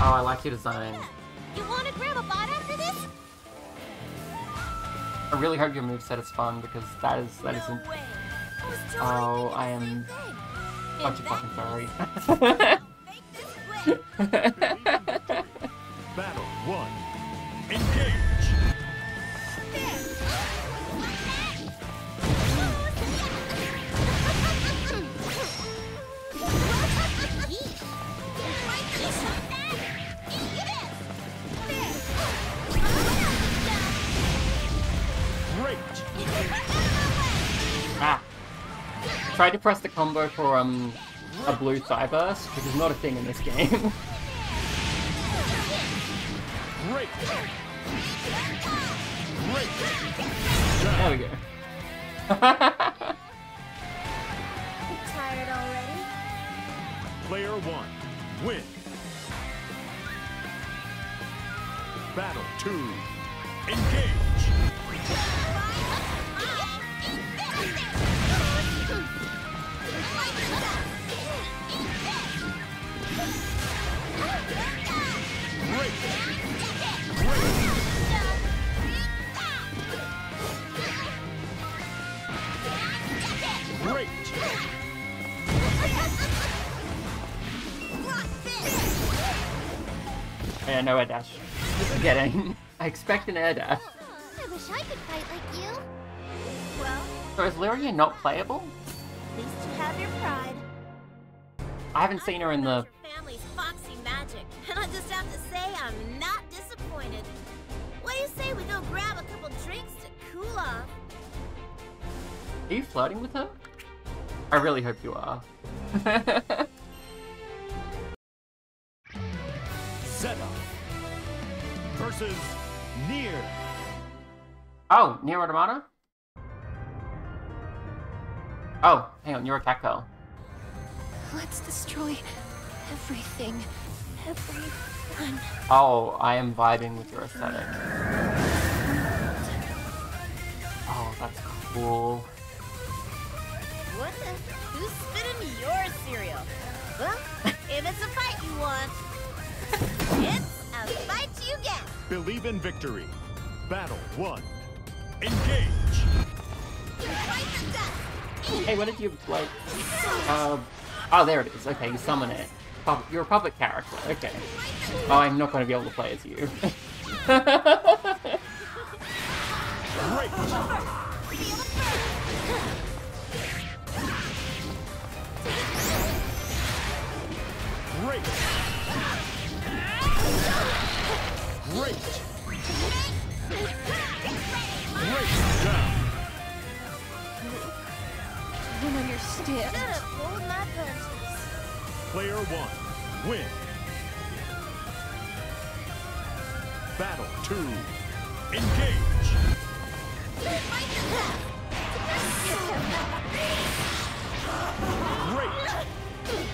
Oh, I like your design. You want to grab a bite after this? I really hope your moveset is fun because that is that isn't no way. I Oh, I thinking the am same thing. bunch of that fucking sorry. Make [laughs] this quick. [laughs] Battle one. Engage. Ah. Tried to press the combo for um a blue thigh burst, which is not a thing in this game. Great. [laughs] Great. there we go. Tired already? Player one. Win. Battle two. Engage. Yeah, no air dash. Getting. [laughs] I expect an air dash. Oh, I wish I could fight like you. Well, So is Lyria not playable? at least you have your pride. I haven't seen her in the. Your family's foxy magic, and I just have to say I'm not disappointed. What do you say we go grab a couple drinks to cool off? Are you flirting with her? I really hope you are. [laughs] Zeta versus Nier. oh, Nier Automata? Oh, hang on, you're a cat. Let's destroy everything. Everyone. Oh, I am vibing with your aesthetic. Oh, that's cool. What the? Who's spitting your cereal? Well, [laughs] if it's a fight you want, it's a fight you get. Believe in victory. Battle one. Engage. Fight the dust. Hey, what did you, like, uh, oh, there it is. Okay, you summon it. Pub- You're a puppet character. Okay. Oh, I'm not going to be able to play as you. [laughs] Great. Great. Great. Great. Down. don't understand. Should've pulled my punches. Player one. Win. Battle two. Engage. Fight. Great.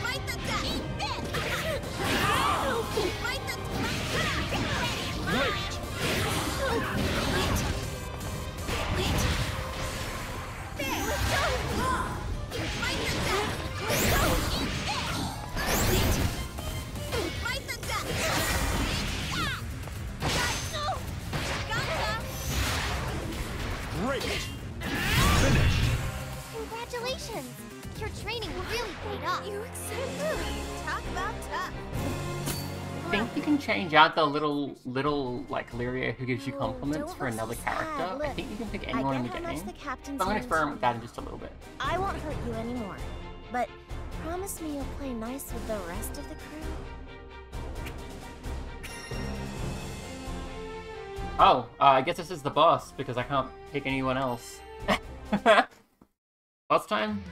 Fight the dust. Fight the Great. Congratulations! Your training really paid off. You exactly. Talk about tough. I think you can change out the little, little, like, Lyria who gives you compliments for another character. I think you can pick anyone in the game. the I'm gonna experiment with that in just a little bit. I won't hurt you anymore. But promise me you'll play nice with the rest of the crew. Oh, uh, I guess this is the boss because I can't pick anyone else. [laughs] boss time?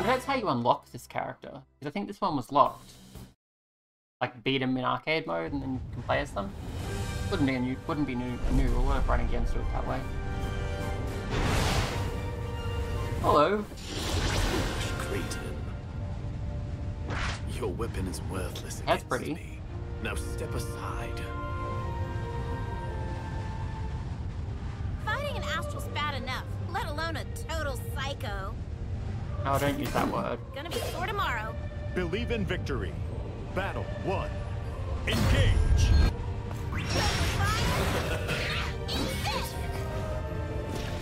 Wonder if that's how you unlock this character. Because I think this one was locked. Like beat him in arcade mode and then you can play as them. Wouldn't be a new wouldn't be new new or what if running games do it that way. Hello. Clayton. Your weapon is worthless That's against pretty. me. Now step aside. Fighting an astral's bad enough, let alone a total psycho. Oh, don't use that word. Gonna be sore tomorrow. Believe in victory. Battle one. Engage.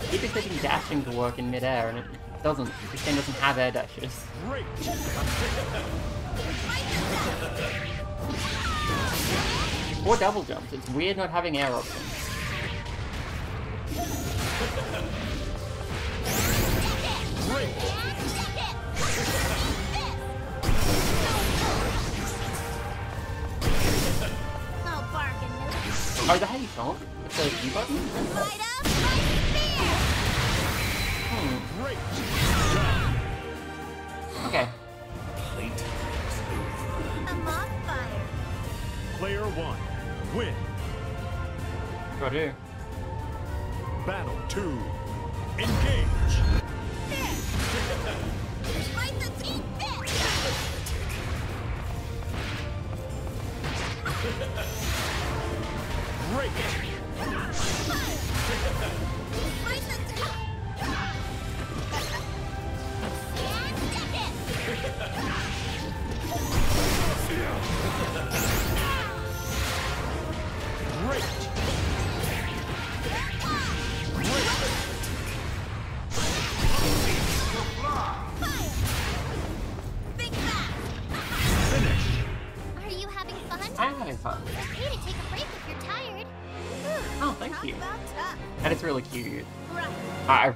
Keep expecting dashing to work in midair and it doesn't. This game doesn't have air dashes. Great. Or double jumps. It's weird not having air options. Great. Bargain noob. Is that how you? With the U button? Light up my spear! Hmm. Great. Okay. Over. I'm on fire. Player one. Win. Do. Battle two. Engage.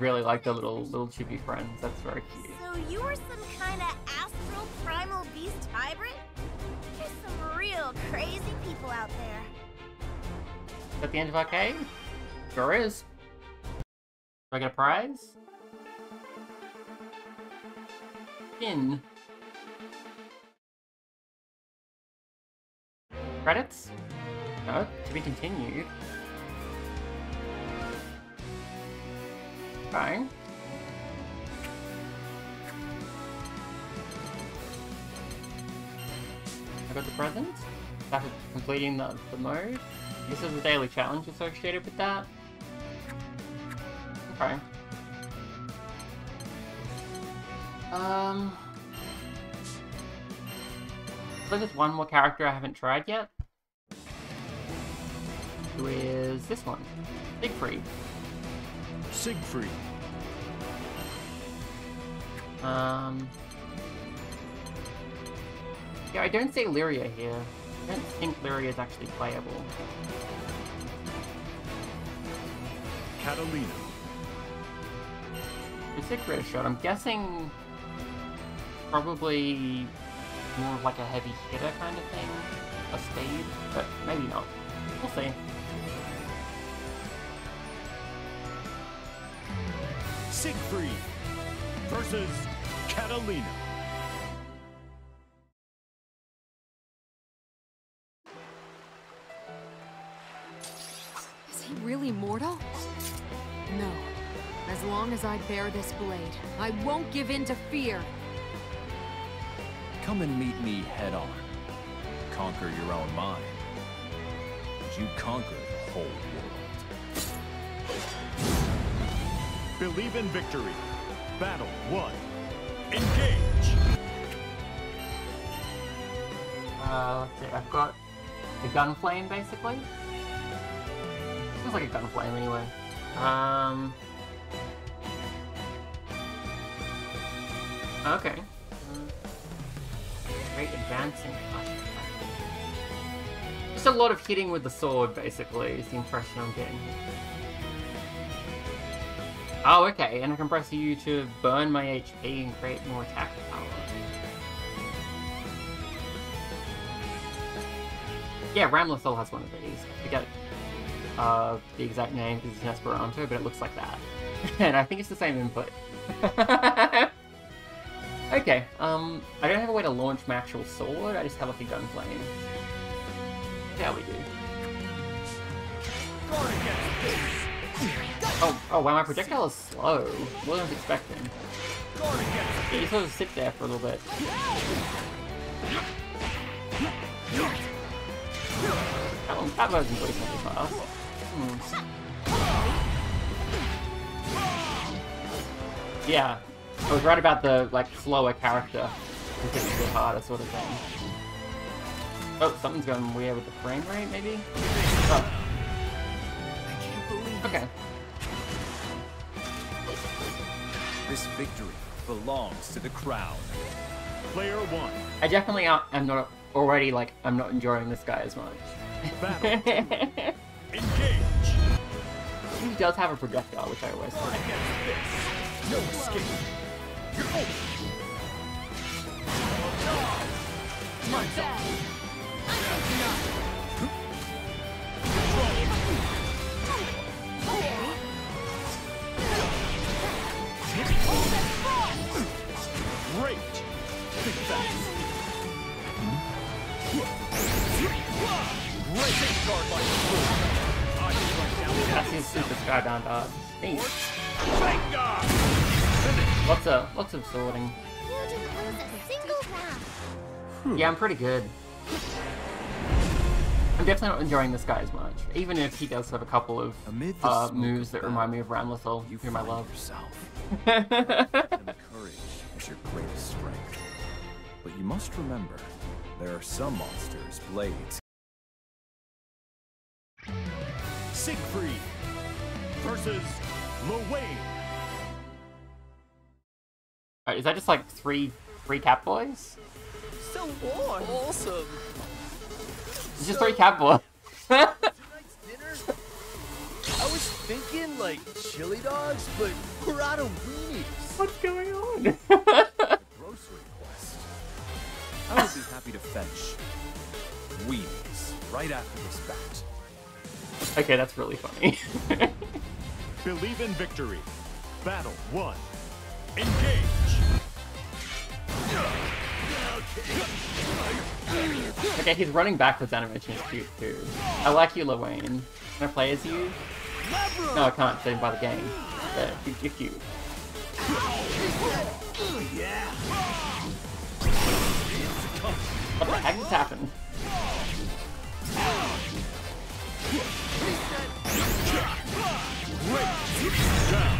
Really like the little little chippy friends. That's very cute. So you were some kind of astral primal beast hybrid? There's some real crazy people out there. At the end of arcade? Sure is. Do I get a prize? In. Credits? No, to be continued. Fine. I got the present. After completing the, the mode. This is a daily challenge associated with that. Okay. Um. So there's one more character I haven't tried yet. Who is this one? Siegfried. Siegfried. Um. Yeah, I don't see Lyria here. I don't think Lyria is actually playable. Katalina. It's a crit shot. I'm guessing probably more of like a heavy hitter kind of thing. A speed, but maybe not. We'll see. Siegfried versus Katalina. Is he really mortal? No. As long as I bear this blade, I won't give in to fear. Come and meet me head on. Conquer your own mind. And you conquer the whole world. Believe in victory. Battle one. Engage. Uh, let's see. I've got a gun flame basically. Feels like a gun flame anyway. Um. Okay. Great advancing. Just a lot of hitting with the sword, basically, is the impression I'm getting. Oh, okay, and I can press U to burn my HP and create more attack power. Yeah, Ramlethal has one of these. I forget uh, the exact name because it's in Esperanto, but it looks like that. [laughs] and I think it's the same input. [laughs] okay, um, I don't have a way to launch my actual sword, I just have like a gun flame. Yeah, we do. Oh, oh wow, my projectile is slow. What was I expecting? Yeah, you sort of sit there for a little bit. That, one, that version's reasonably fast. Hmm. Yeah, I was right about the like slower character. It's a bit harder sort of thing. Oh, something's going weird with the frame rate, maybe? Oh. Okay. This victory belongs to the crown. Player one. I definitely am not already like I'm not enjoying this guy as much. [laughs] Engage. he does have a projectile, which I always like. No escape. Not bad. Great. Think fast. Great. Safeguard like. I can run down That's his super skybound dodge. Neat. Lots of lots of sorting. You didn't lose a single round. Yeah, I'm pretty good. I'm definitely not enjoying this guy as much, even if he does have a couple of uh, moves that remind me of Ramlethal, whom I find love. yourself. [laughs] and courage is your greatest strength. But you must remember, there are some monsters blades Siegfried versus Lowain. Alright, is that just like three three cat boys? So warm. Awesome. It's just three cat boys. I was thinking like chili dogs, but we're out of weenies. What's going on? [laughs] grocery quest. I would be happy to fetch weenies right after this bat. Okay, that's really funny. [laughs] Believe in victory. Battle one. Engage. okay, he's running backwards animation is cute too. I like you, Lowain. Can I play as you? No, I can't, saved by the game. Yeah, you- you're cute. What the heck just happened? Down.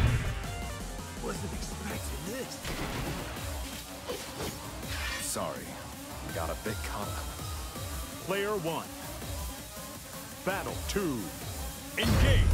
Wasn't expecting this. Sorry, got a bit caught up. Player one. Battle two. Engage.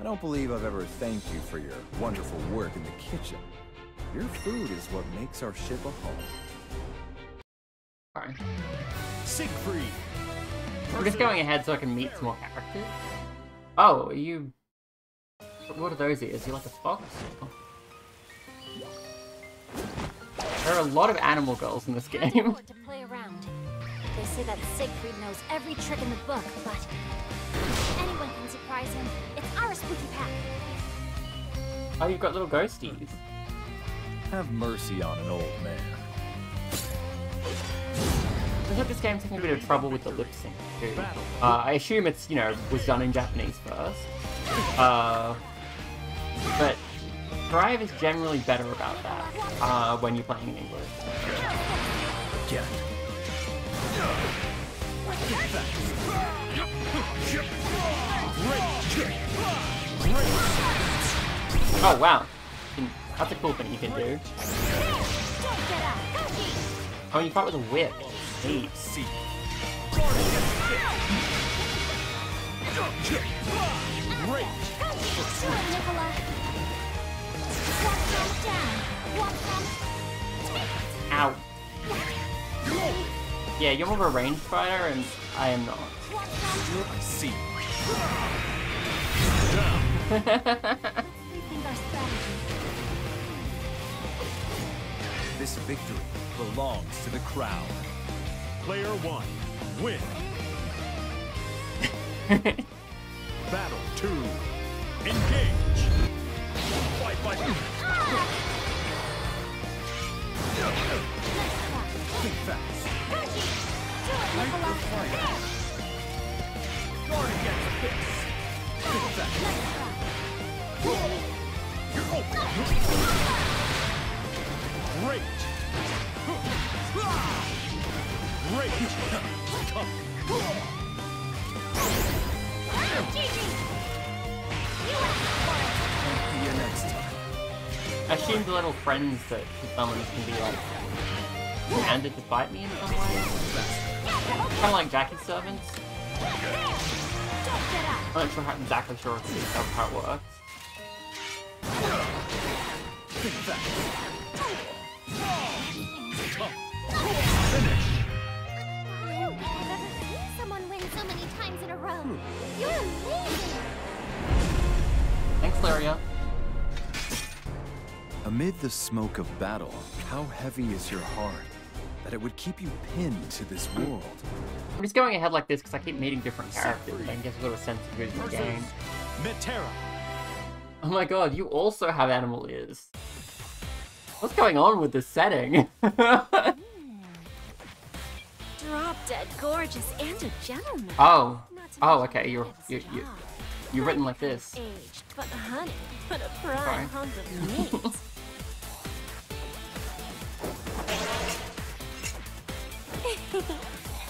I don't believe I've ever thanked you for your wonderful work in the kitchen. Your food is what makes our ship a home. Alright. Siegfried. I'm just going ahead so I can meet some more characters. Oh, are you... What are those ears? You like a fox? Oh. There are a lot of animal girls in this game. To play around. They say that Siegfried knows every trick in the book, but anyone can surprise him. It's our spooky pack. Oh, you've got little ghosties. Have mercy on an old man. I like this game's having a bit of trouble with the lip sync too. Uh, I assume it's, you know, was done in Japanese first. Uh, but Strive is generally better about that uh, when you're playing in English. Again. Oh wow, that's a cool thing you can do. Oh, you fight with a whip. Neat. Ow. Yeah, you're more of a ranged fighter, and I am not. I see. [laughs] This victory belongs to the crowd. Player one. Win. [laughs] Battle two. Engage. Fight, fight. Think fast. Guard against this. Think fast. Great. Great. I assume the little friends that summons can be like commanded to fight me in some way. Kind of like Jack-O's servants. I'm not sure how, exactly sure how it works. Think. I don't think I've ever seen someone win so many times in a row. Hmm. You're amazing. Thanks, Lyria. Amid the smoke of battle, how heavy is your heart that it would keep you pinned to this world? I'm just going ahead like this because I keep meeting different characters. I can get a little sense of who's in the game. Metera. [laughs] Oh my god, you also have animal ears. What's going on with this setting? [laughs] Drop dead gorgeous and a gentleman. oh. Oh, okay, you're you you you're written like this. Aged, but honey, but a prime Sorry. hunk of [laughs] meat.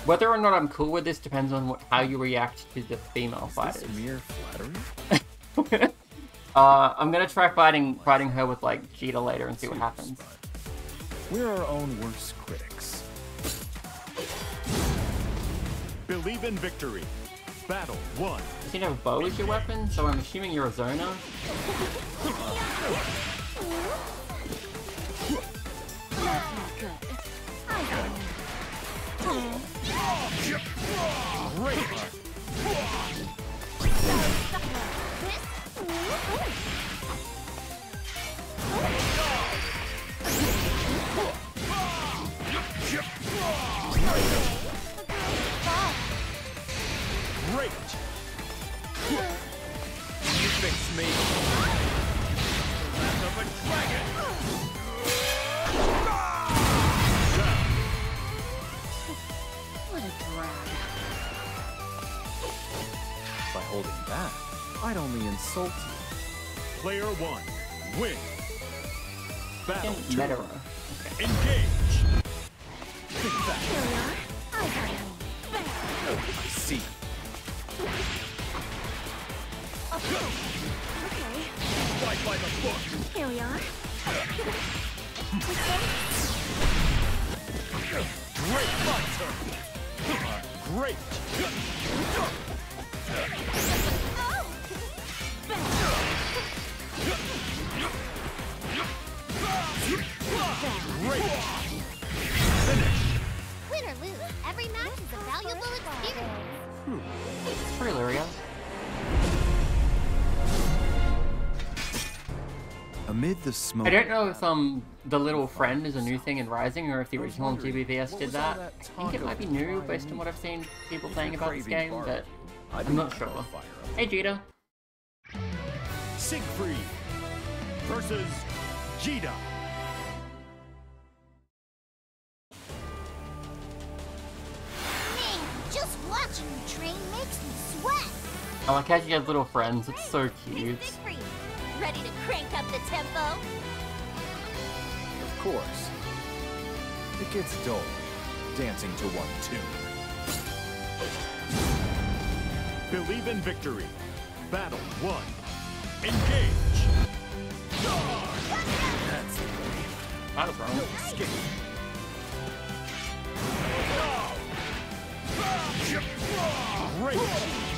Whether or not I'm cool with this depends on what, how you react to the female Is fighters. this mere flattery? Uh, I'm gonna try fighting fighting her with like Djeeta later and see what happens. We're our own worst critics. Believe in victory. Battle one. Does he have a bow as your weapon? So I'm assuming you're a zoner? Great. Great. You fix me. Wrath of a dragon. What a drag. By holding back, I'd only insult you. Player one, win. Battle two, Metara. engage. Think back. I see. Right by the book. Here we are. Great fighter. Great. Great. Finish. Win or lose, every match is a valuable experience. Sorry, Lyria. Amid the smoke. I don't know if um the little friend is a new thing in Rising or if the original GBVS did that. I think it might be new based on what I've seen people playing about this game, but I'm not sure. Hey Djeeta. Siegfried versus Djeeta. I like how she has little friends, it's so cute. Ready to crank up the tempo? Of course. It gets dull, dancing to one tune. Believe in victory. Battle one. Engage. That's the way. Battle Bro. No escape. Great.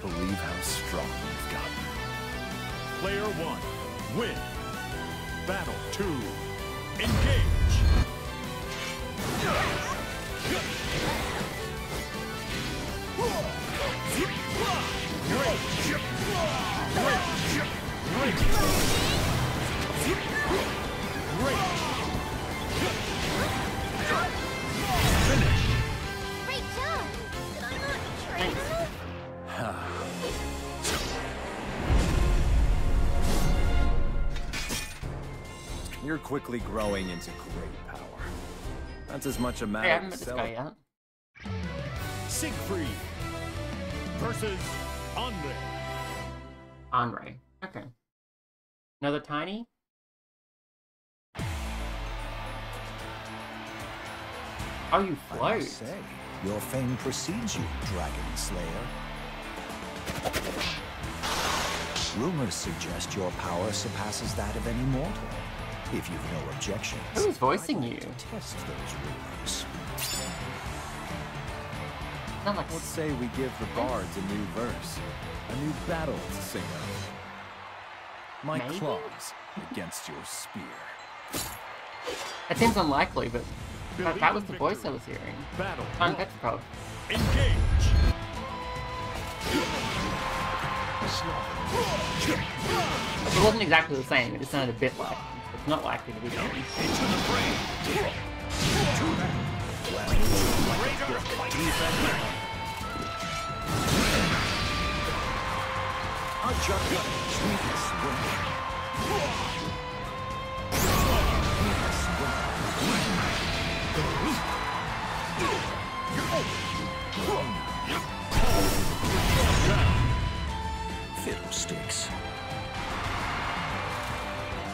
can't believe how strong you've gotten. Player one, win. Battle two, engage. Great. Great. Great. Great. Finish. Great job. Did I not You're quickly growing into great power. That's as much a matter haven't of met this guy cel- Siegfried versus Anre. Anre. Okay. Another tiny? Oh, you I float. must say, your fame precedes you, Dragon Slayer. Rumors suggest your power surpasses that of any mortal. If you've no objections, Who's voicing I'd you? test those rumors. Not like Let's say we give the bards a new verse, a new battle to sing of. My Maybe? claws against your spear. It seems unlikely, but that, that was the voice I was hearing. Battle I'm one, engage. It wasn't exactly the same, it just sounded a bit like. It's not likely to be done. Into the Fiddlesticks.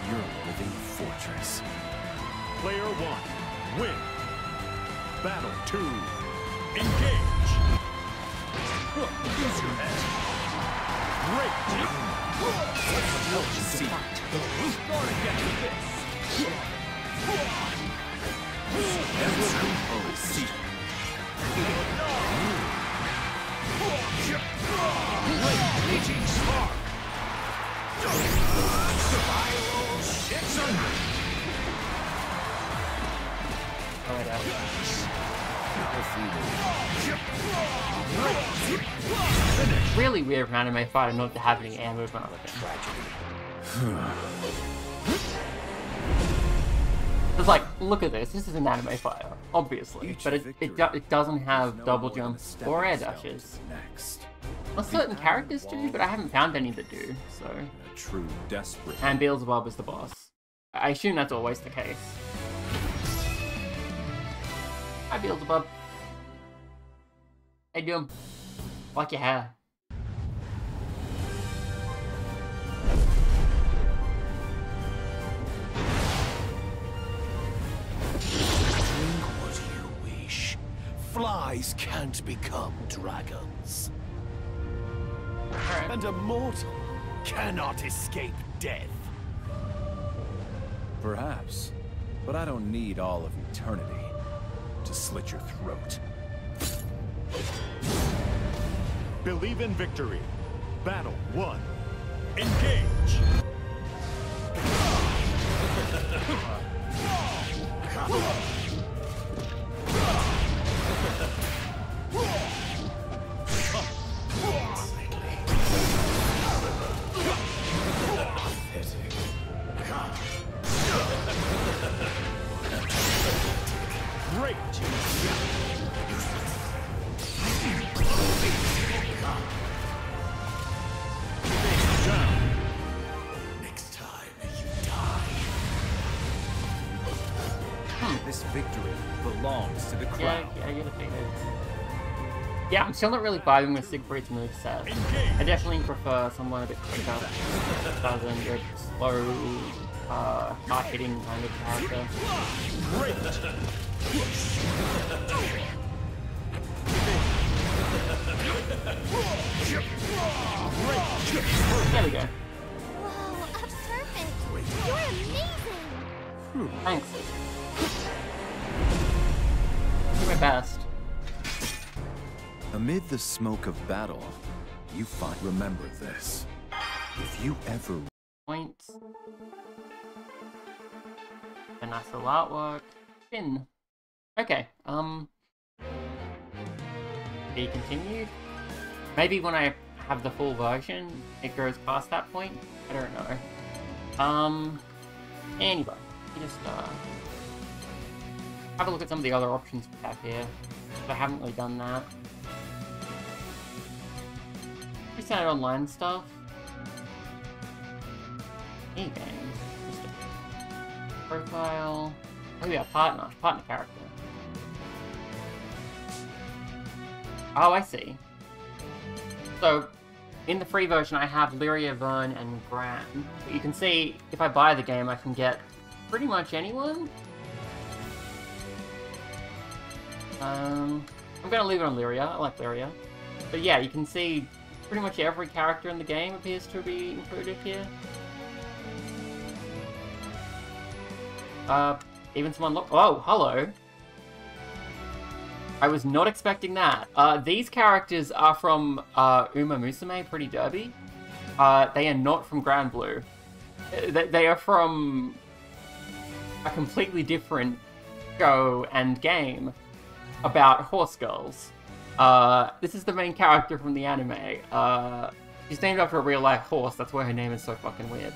You're living fortress. Player one, win. Battle two, engage. Use your head. Great. See. Guard against this. Oh, see. Spark! Really weird for an anime fighter not to have any air movement on the thing. It's like, look at this. This is an anime fire, obviously, Each but it, it, do- it doesn't have double more than a jumps or air dashes. Next, Well, certain characters do, but I haven't found any that do. So, true desperate. and Beelzebub is the boss. I assume that's always the case. Hi, Beelzebub. How you doing? Like your hair. Drink what you wish. Flies can't become dragons. And a mortal cannot escape death. Perhaps, but I don't need all of eternity to slit your throat. Believe in victory. Battle one, engage. [laughs] Yeah, I'm still not really vibing with Siegfried's moveset. I definitely prefer someone a bit quicker, rather than your slow, uh, hard-hitting kind of character. There we go. Whoa, a serpent! You're amazing! Thanks. Do my best. Amid the smoke of battle, you find. Remember this. If you ever Points. A nice little artwork. Pin. Okay, um... Be continued? Maybe when I have the full version, it goes past that point? I don't know. Um... Anyway, just, uh... Have a look at some of the other options we have here. I haven't really done that. Just standard online stuff. Games. Just a profile. Oh yeah, partner. Partner character. Oh, I see. So, in the free version, I have Lyria, Vyrn, and Gran. But you can see, if I buy the game, I can get pretty much anyone. Um, I'm gonna leave it on Lyria. I like Lyria. But yeah, you can see pretty much every character in the game appears to be included here. Uh, even someone look. Oh, hello. I was not expecting that. Uh, these characters are from uh, Uma Musume Pretty Derby. Uh, they are not from Granblue. Uh, They, they are from a completely different show and game about horse girls. Uh, this is the main character from the anime. Uh, she's named after a real life horse. That's why her name is so fucking weird.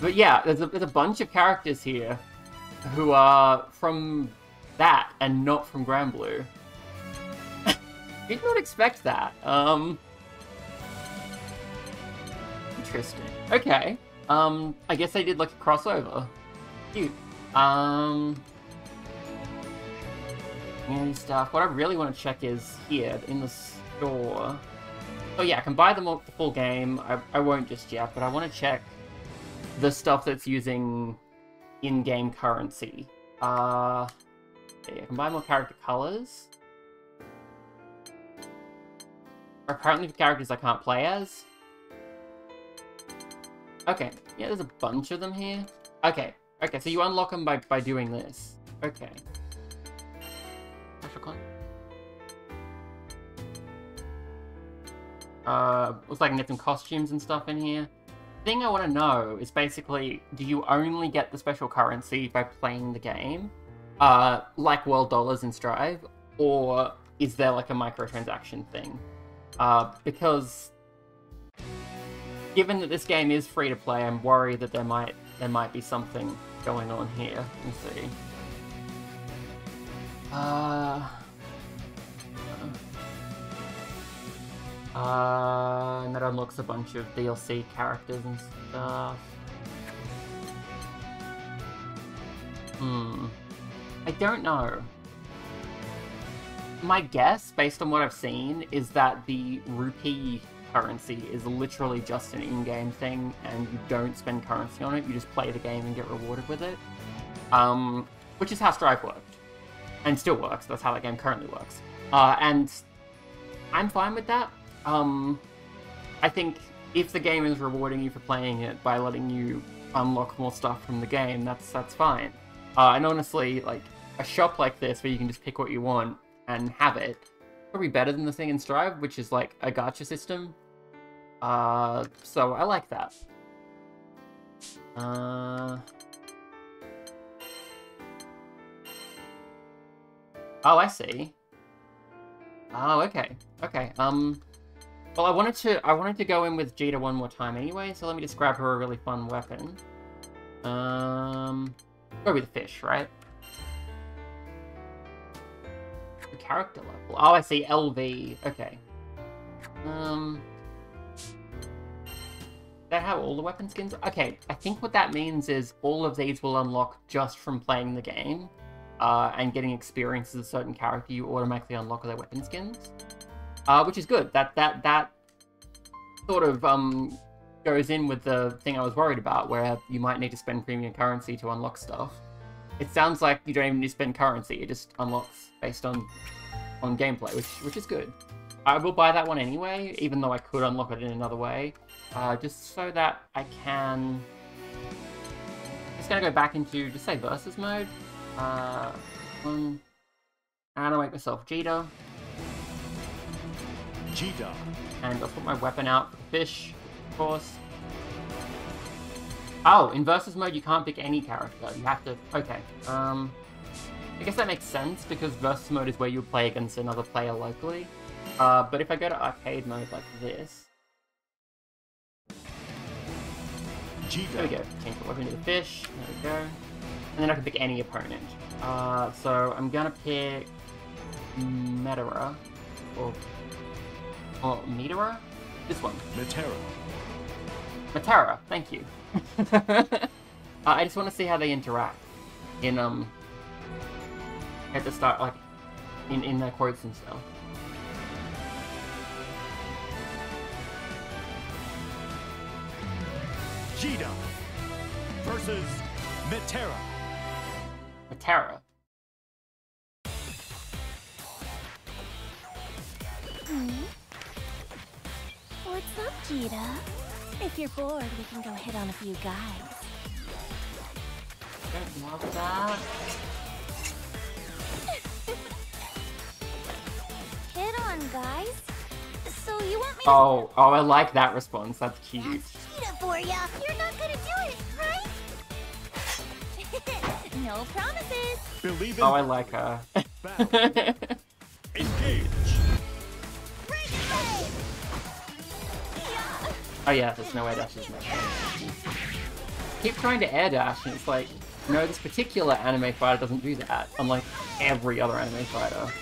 But yeah, there's a, there's a bunch of characters here who are from that and not from Granblue. [laughs] Did not expect that. Um, interesting. Okay. Um, I guess they did like a crossover. Cute. Um, community stuff. What I really want to check is here in the store. Oh yeah, I can buy them all the full game. I, I won't just yet, but I want to check the stuff that's using in-game currency. Uh, yeah, I can buy more character colors. Apparently for characters I can't play as. Okay, yeah, there's a bunch of them here. Okay, okay, so you unlock them by, by doing this. Okay. Uh, looks like I can get some costumes and stuff in here. Thing I want to know is basically, do you only get the special currency by playing the game, uh, like World Dollars in Strive, or is there like a microtransaction thing? Uh, because given that this game is free to play, I'm worried that there might there might be something going on here. Let me see. Uh, uh, and that unlocks a bunch of DLC characters and stuff. Hmm. I don't know. My guess, based on what I've seen, is that the rupee currency is literally just an in-game thing, and you don't spend currency on it. You just play the game and get rewarded with it. Um, which is how Strive worked, and still works. That's how that game currently works. Uh, and I'm fine with that. Um, I think if the game is rewarding you for playing it by letting you unlock more stuff from the game, that's that's fine. Uh, and honestly, like a shop like this where you can just pick what you want and have it, probably better than the thing in Strive, which is like a gacha system. Uh, so I like that. Uh. Oh, I see. Oh, okay. Okay, um... Well, I wanted to I wanted to go in with Djeeta one more time anyway, so let me just grab her a really fun weapon. Um... Go with the fish, right? The character level. Oh, I see. LV. Okay. Um... That how all the weapon skins? Okay, I think what that means is all of these will unlock just from playing the game. Uh, and getting experience as a certain character, you automatically unlock their weapon skins. Uh, which is good. That that that sort of um goes in with the thing I was worried about, where you might need to spend premium currency to unlock stuff. It sounds like you don't even need to spend currency; it just unlocks based on on gameplay, which which is good. I will buy that one anyway, even though I could unlock it in another way, uh, just so that I can. Just gonna go back into just say versus mode. Uh, um, I'm gonna make myself Djeeta. Djeeta. And I'll put my weapon out for the fish, of course. Oh, in versus mode you can't pick any character. You have to... Okay. Um, I guess that makes sense, because versus mode is where you play against another player locally. Uh, but if I go to arcade mode like this... Djeeta. There we go. Change the weapon to the fish. There we go. And then I can pick any opponent. Uh, so I'm gonna pick... Metara. Or... Or Metara? This one. Metera. Matara, thank you. [laughs] uh, I just want to see how they interact in um at the start, like in in their quotes and stuff. Djeeta versus Metera. Matara. Hmm? What's up, Djeeta? If you're bored, we can go hit on a few guys. Love that. [laughs] Hit on guys? So you want me Oh, oh, I like that response. That's cute. cheat it for ya? You're not no promises. Believe in Oh, I like her. engage. Oh yeah, there's no air dashes in that game. Keep trying to air dash, and it's like, no, this particular anime fighter doesn't do that, unlike every other anime fighter.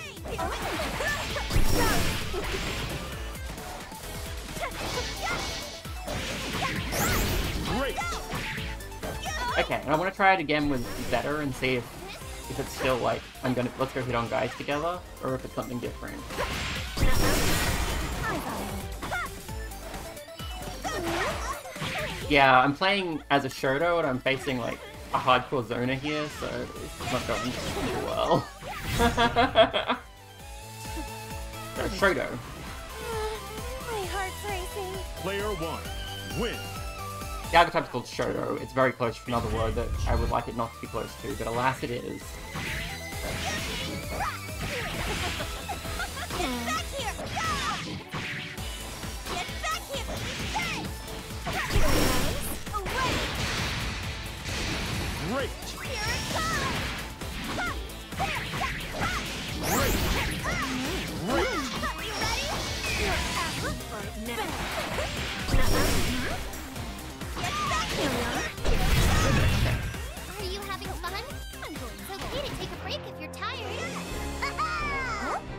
Okay, and I want to try it again with Zeta and see if, if it's still like, I'm gonna, let's go hit on guys together, or if it's something different. Yeah, I'm playing as a Shoto and I'm facing like a hardcore zoner here, so it's not going too well. so, [laughs] Shoto. Player one, win. The archetype's called Shoto. It's very close to another word that I would like it not to be close to, but alas it is. Get back here! Get back here! Away! Great. Get back here! Are you having fun? It's okay to take a break if you're tired.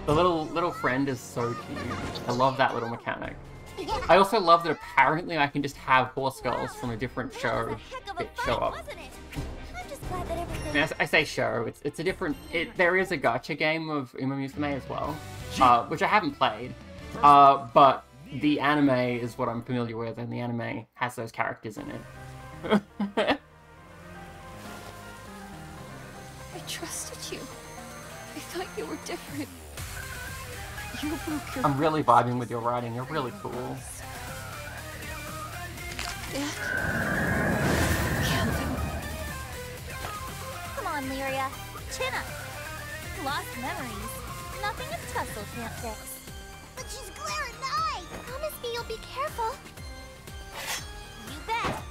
The little little friend is so cute. I love that little mechanic. I also love that apparently I can just have horse girls from a different show that show up. Wasn't? I'm just glad that everything. I, mean, I s- I say show, it's it's a different. It, there is a gacha game of Uma Musume as well, uh, which I haven't played, uh, but the anime is what I'm familiar with, and the anime has those characters in it. [laughs] I trusted you. I thought you were different. You broke your I'm really vibing with your writing. You're really cool. Come on, Lyria. Chin up. Lost memories. Nothing a tussle can't fix. But she's glaring eye. Promise me you'll be careful. You bet.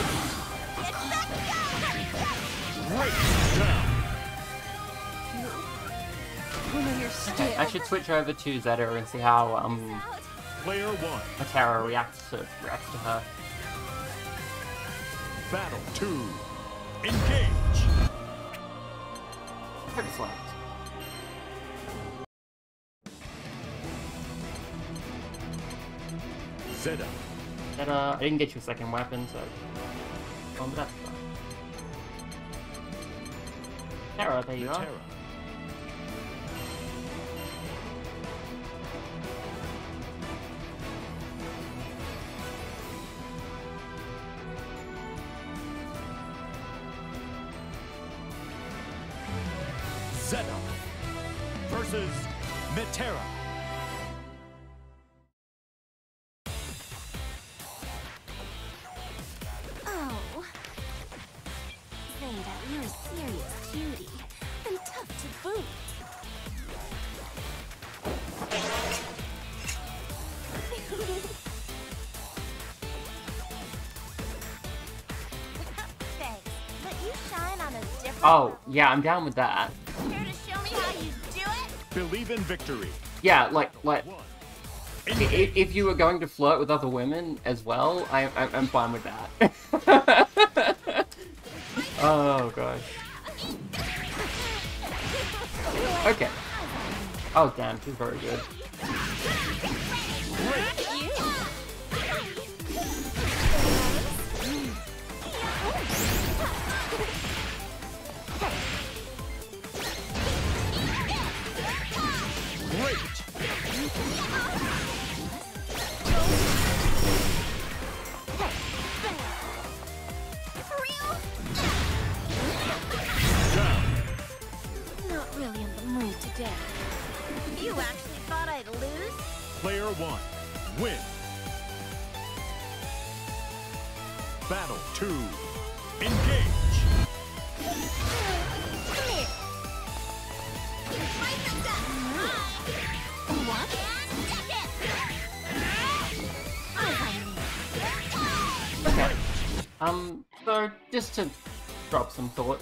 down! Great. Down. Okay, I should switch over to Zeta and see how um Player one. Matara reacts to reacts to her. Battle two. Engage. Pretty. Zeta. Zeta, I didn't get you a second weapon, so. Oh, that's Tara, there you are. Terra. Yeah, I'm down with that. Care to show me how you do it? Believe in victory. Yeah, like, like, One. i- i- if you were going to flirt with other women as well, I, I, I'm fine with that. [laughs] oh, gosh. Okay. Oh, damn, she's very good.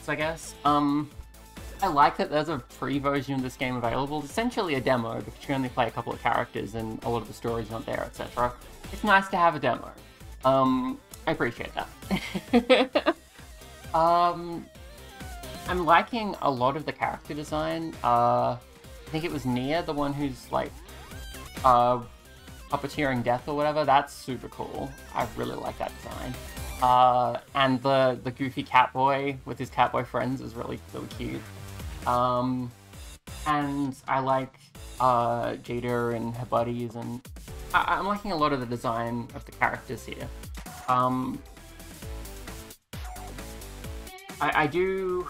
I guess. Um, I like that there's a free version of this game available. It's essentially a demo because you only play a couple of characters and a lot of the story's not there, etc. It's nice to have a demo. Um, I appreciate that. [laughs] Um, I'm liking a lot of the character design. Uh, I think it was Nier, the one who's like, uh, puppeteering death or whatever. That's super cool. I really like that design. Uh, and the the goofy cat boy with his cat boy friends is really really cute. Um, and I like uh, and her buddies, and I- I'm liking a lot of the design of the characters here. Um, I, I do.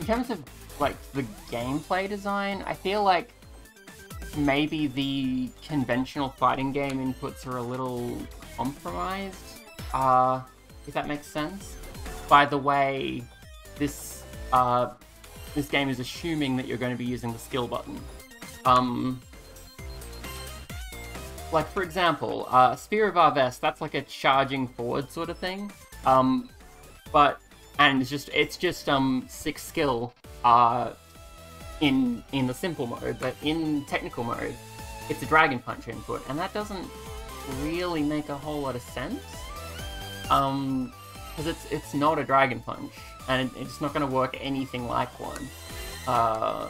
In terms of like the gameplay design, I feel like maybe the conventional fighting game inputs are a little compromised. Uh, if that makes sense. By the way, this uh, this game is assuming that you're going to be using the skill button. Um, like for example, uh, Spear of Arvess, that's like a charging forward sort of thing. Um, but and it's just it's just um six skill uh in in the simple mode, but in technical mode, it's a Dragon Punch input, and that doesn't really make a whole lot of sense. Um, because it's it's not a Dragon Punch, and it's not going to work anything like one. Uh,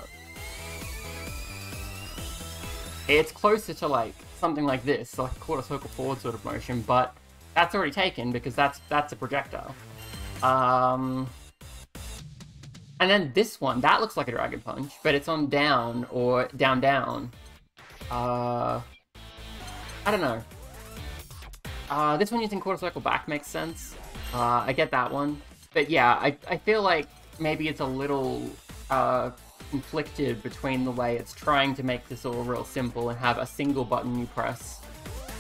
it's closer to like something like this, like a quarter circle forward sort of motion, but that's already taken because that's that's a projectile. Um, and then this one, that looks like a Dragon Punch, but it's on down or down down. Uh, I don't know. Uh, this one using quarter circle back makes sense. Uh, I get that one. But yeah, I, I feel like maybe it's a little uh, conflicted between the way it's trying to make this all real simple and have a single button you press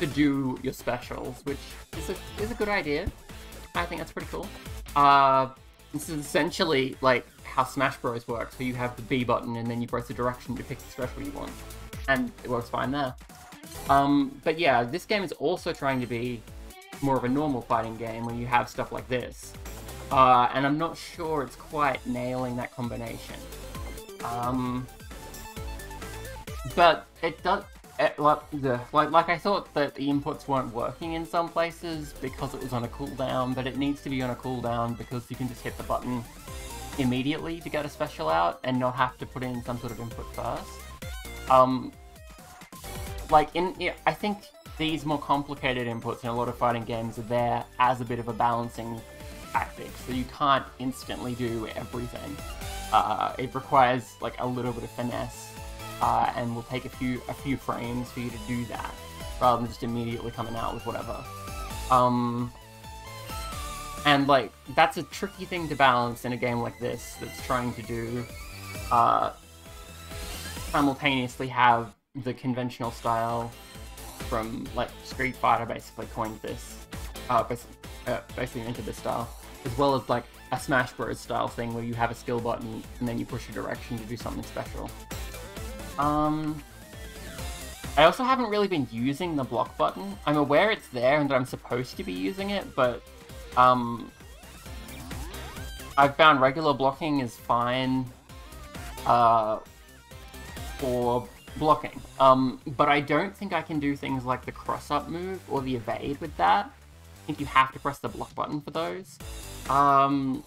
to do your specials, which is a, is a good idea. I think that's pretty cool. Uh, this is essentially like how Smash Bros works, where you have the B button and then you press the direction to pick the special you want. And it works fine there. Um, but yeah, this game is also trying to be more of a normal fighting game when you have stuff like this. Uh, and I'm not sure it's quite nailing that combination. Um, but it does. It, like, like, like I thought that the inputs weren't working in some places because it was on a cooldown, but it needs to be on a cooldown because you can just hit the button immediately to get a special out and not have to put in some sort of input first. Um, like in, I think these more complicated inputs in a lot of fighting games are there as a bit of a balancing tactic, so you can't instantly do everything. Uh, it requires like a little bit of finesse, uh, and will take a few a few frames for you to do that, rather than just immediately coming out with whatever. Um, and like that's a tricky thing to balance in a game like this that's trying to do uh, simultaneously have the conventional style from like Street Fighter basically coined this, uh, basically, uh, basically into this style, as well as like a Smash Bros style thing where you have a skill button and then you push a direction to do something special. Um, I also haven't really been using the block button. I'm aware it's there and that I'm supposed to be using it, but um, I've found regular blocking is fine uh, for blocking. Um, but I don't think I can do things like the cross-up move or the evade with that. I think you have to press the block button for those. Um,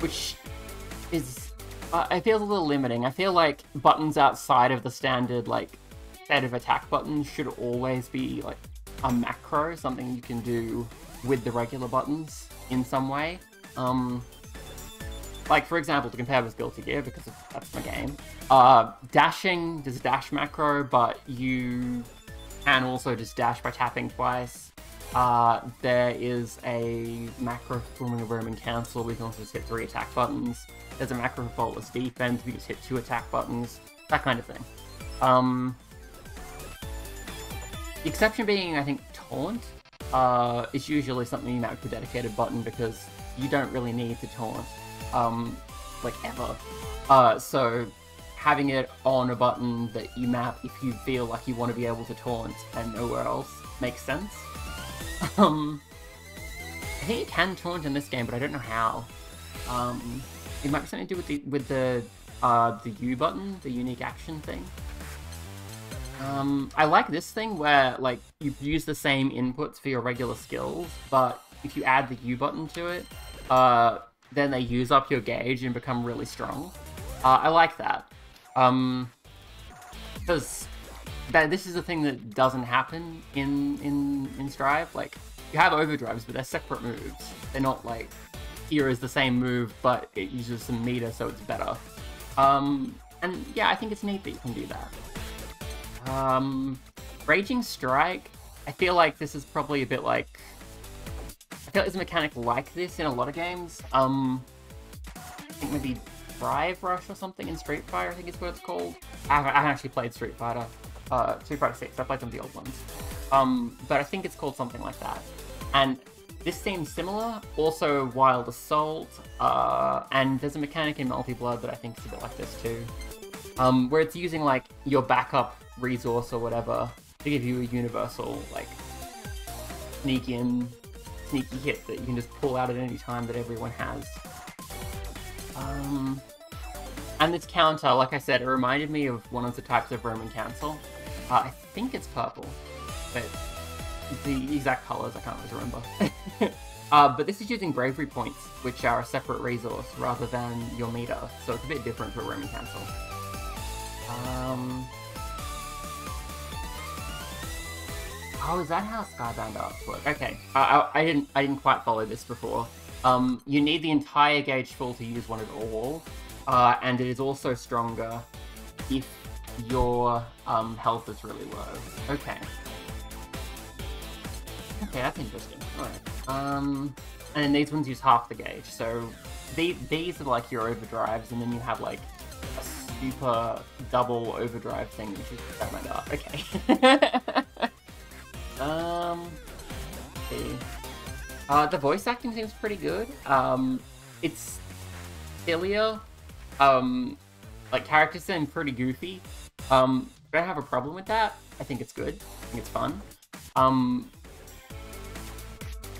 which is, uh, I feel a little limiting. I feel like buttons outside of the standard, like, set of attack buttons should always be, like, a macro, something you can do with the regular buttons in some way. Um, like, for example, to compare with Guilty Gear, because that's my game, uh, dashing, a dash macro, but you can also just dash by tapping twice. Uh, there is a macro for forming a Roman Cancel, we can also just hit three attack buttons. There's a macro for faultless defense, we just hit two attack buttons, that kind of thing. Um, the exception being, I think, taunt uh, is usually something you mount to a dedicated button because you don't really need to taunt, um, like ever. Uh, so having it on a button that you map if you feel like you want to be able to taunt and nowhere else makes sense. Um, I think you can taunt in this game, but I don't know how. Um, it might be something to do with the with the uh, the U button, the unique action thing. Um, I like this thing where like you use the same inputs for your regular skills, but if you add the U button to it, uh, then they use up your gauge and become really strong. Uh, I like that. Um, because that this is a thing that doesn't happen in in in Strive. Like you have overdrives, but they're separate moves. They're not like here is the same move, but it uses some meter, so it's better. Um, and yeah, I think it's neat that you can do that. Um, Raging Strike, I feel like this is probably a bit like feel like there's a mechanic like this in a lot of games. Um, I think maybe Drive Rush or something in Street Fighter, I think is what it's called. I haven't, I haven't actually played Street Fighter, uh, Street Fighter 6, I played some of the old ones. Um, but I think it's called something like that. And this seems similar, also Wild Assault, uh, and there's a mechanic in Melty Blood that I think is a bit like this too. Um, where it's using like your backup resource or whatever to give you a universal like sneak in, sneaky hit that you can just pull out at any time that everyone has. Um, and this counter, like I said, it reminded me of one of the types of Roman Cancel. Uh, I think it's purple, but the exact colors I can't always remember. [laughs] uh, but this is using bravery points, which are a separate resource rather than your meter, so it's a bit different for Roman Cancel. Um, Oh, is that how Skybound Arts work? Okay, I, I, I, didn't I didn't quite follow this before. Um, you need the entire gauge full to use one at all, uh, and it is also stronger if your um, health is really low. Okay. Okay, that's interesting. Alright. Um, and then these ones use half the gauge, so these, these are like your overdrives, and then you have like a super double overdrive thing, which is Skybound Art. Okay. [laughs] Um, see. Uh, the voice acting seems pretty good. Um, it's sillier. Um, like characters seem pretty goofy. Um, I don't have a problem with that. I think it's good. I think it's fun. Um,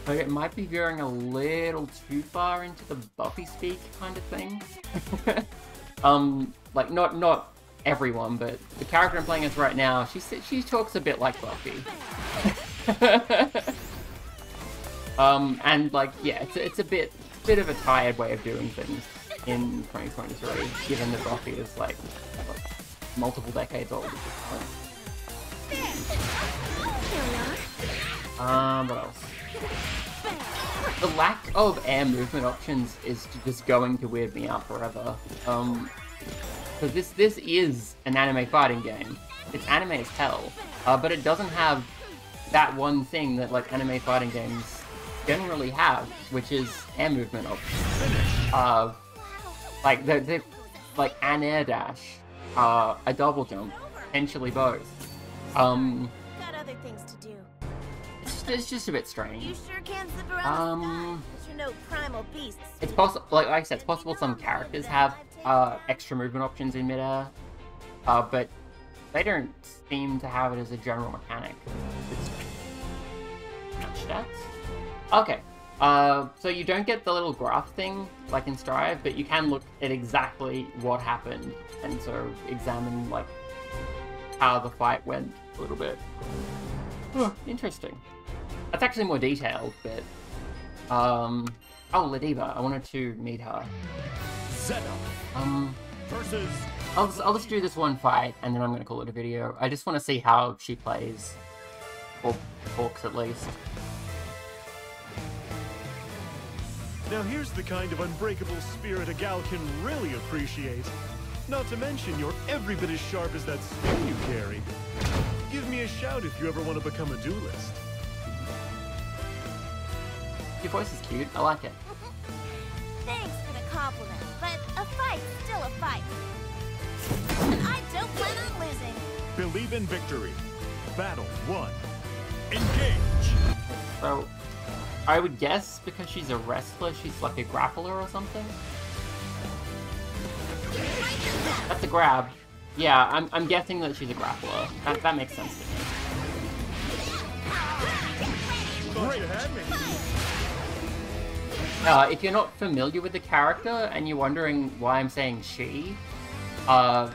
but it might be veering a little too far into the Buffy speak kind of thing. [laughs] um, like not not everyone, but the character I'm playing as right now, she she talks a bit like Buffy. [laughs] um, and like, yeah, it's, it's a bit, bit of a tired way of doing things in 2023, given that Buffy is like, multiple decades old at this point. Um, what else? The lack of air movement options is just going to weird me out forever. Um, because this this is an anime fighting game. It's anime as hell, uh, but it doesn't have that one thing that like anime fighting games generally have, which is air movement options. Uh, like the, the like an air dash, uh, a double jump, potentially both. Um, Got other things to do. It's just, it's just a bit strange. You sure can zip around Um. You're no primal beasts. It's possible, like, like I said, it's possible some characters have uh, extra movement options in midair, uh, but they don't seem to have it as a general mechanic. It's stats. Okay, uh, so you don't get the little graph thing like in Strive, but you can look at exactly what happened and so examine like how the fight went a little bit. Huh, interesting. That's actually more detailed, but um, oh, Ladiva, I wanted to meet her. Zeta Um, versus I'll just, I'll just do this one fight and then I'm gonna call it a video. I just want to see how she plays, or talks at least. Now here's the kind of unbreakable spirit a gal can really appreciate. Not to mention you're every bit as sharp as that spear you carry. Give me a shout if you ever want to become a duelist. Your voice is cute. I like it. [laughs] Thanks for the compliment, but a fight's still a fight. And I don't plan on losing. Believe in victory. Battle one. Engage! So, I would guess because she's a wrestler, she's like a grappler or something. That's a grab. Yeah, I'm, I'm guessing that she's a grappler. That, that makes sense to me. Thought you had me. Uh, if you're not familiar with the character and you're wondering why I'm saying she, uh,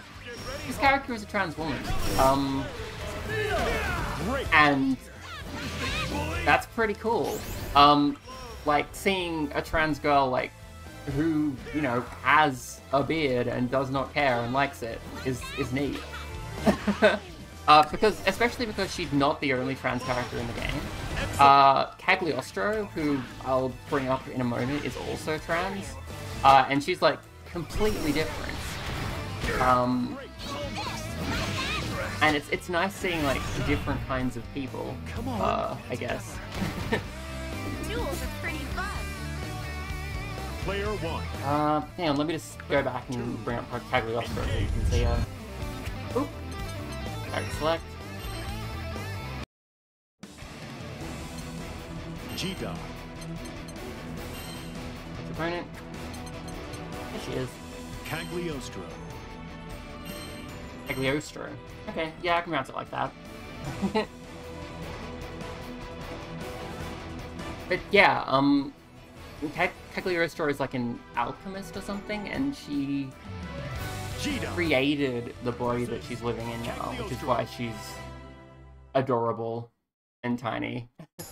this character is a trans woman. Um, and that's pretty cool. Um, like seeing a trans girl like who you know has a beard and does not care and likes it is is neat. [laughs] uh, because especially because she's not the only trans character in the game. Uh, Cagliostro, who I'll bring up in a moment, is also trans, uh, and she's like completely different. Um, and it's it's nice seeing like different kinds of people. Uh, I guess. Duels are pretty fun. Player one. Uh, hang on, let me just go back and bring up Cagliostro so you can see her. Oop. Character select. G-Dot. Opponent. There she is. Cagliostro. Cagliostro. Okay, yeah, I can pronounce it like that. [laughs] but yeah, um, Cag- Cagliostro is like an alchemist or something, and she created the body that she's living in now, which is why she's adorable and tiny. [laughs]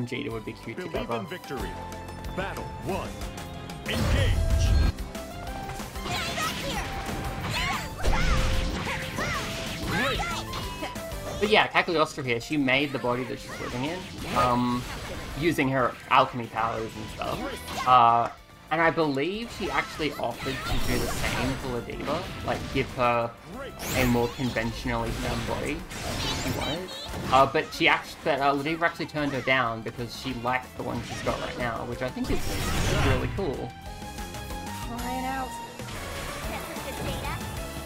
and Jada would be cute Believe together. in victory. Battle one. Engage. Great. But yeah, Cagliostro here, she made the body that she's living in, um, using her alchemy powers and stuff. Uh, and I believe she actually offered to do the same for Ladiva, like give her a more conventionally formed body if she wanted. Uh, but she actually, but uh, Ladiva actually turned her down because she likes the one she's got right now, which I think is really cool. Crying out.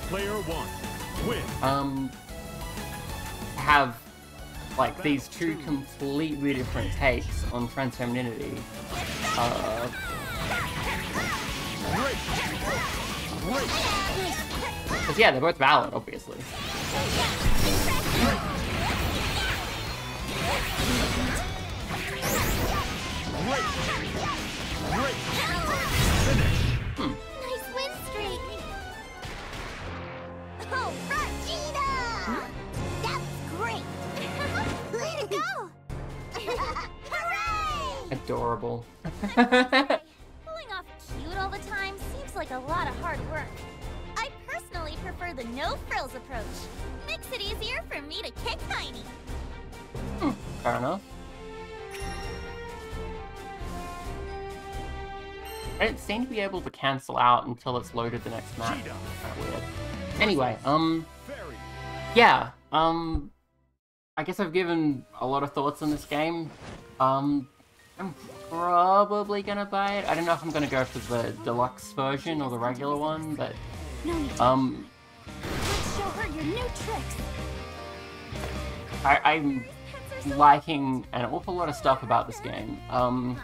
Player one. Win. um have like these two completely different takes on trans femininity. Uh, Great. Great. Because yeah, they're both valid, obviously. Nice win streak! Oh, Regina! That was great! Way to go! [laughs] Hooray! Adorable. [laughs] like a lot of hard work. I personally prefer the no-frills approach. Makes it easier for me to kick Tiny. Fair enough. I don't seem to be able to cancel out until it's loaded the next map. Kinda weird. Anyway, um, yeah, um, I guess I've given a lot of thoughts on this game. Um, I'm probably gonna buy it. I don't know if I'm gonna go for the deluxe version or the regular one, but No need to. um, Let's show her your new tricks. I, I'm liking an awful lot of stuff about this game. Um,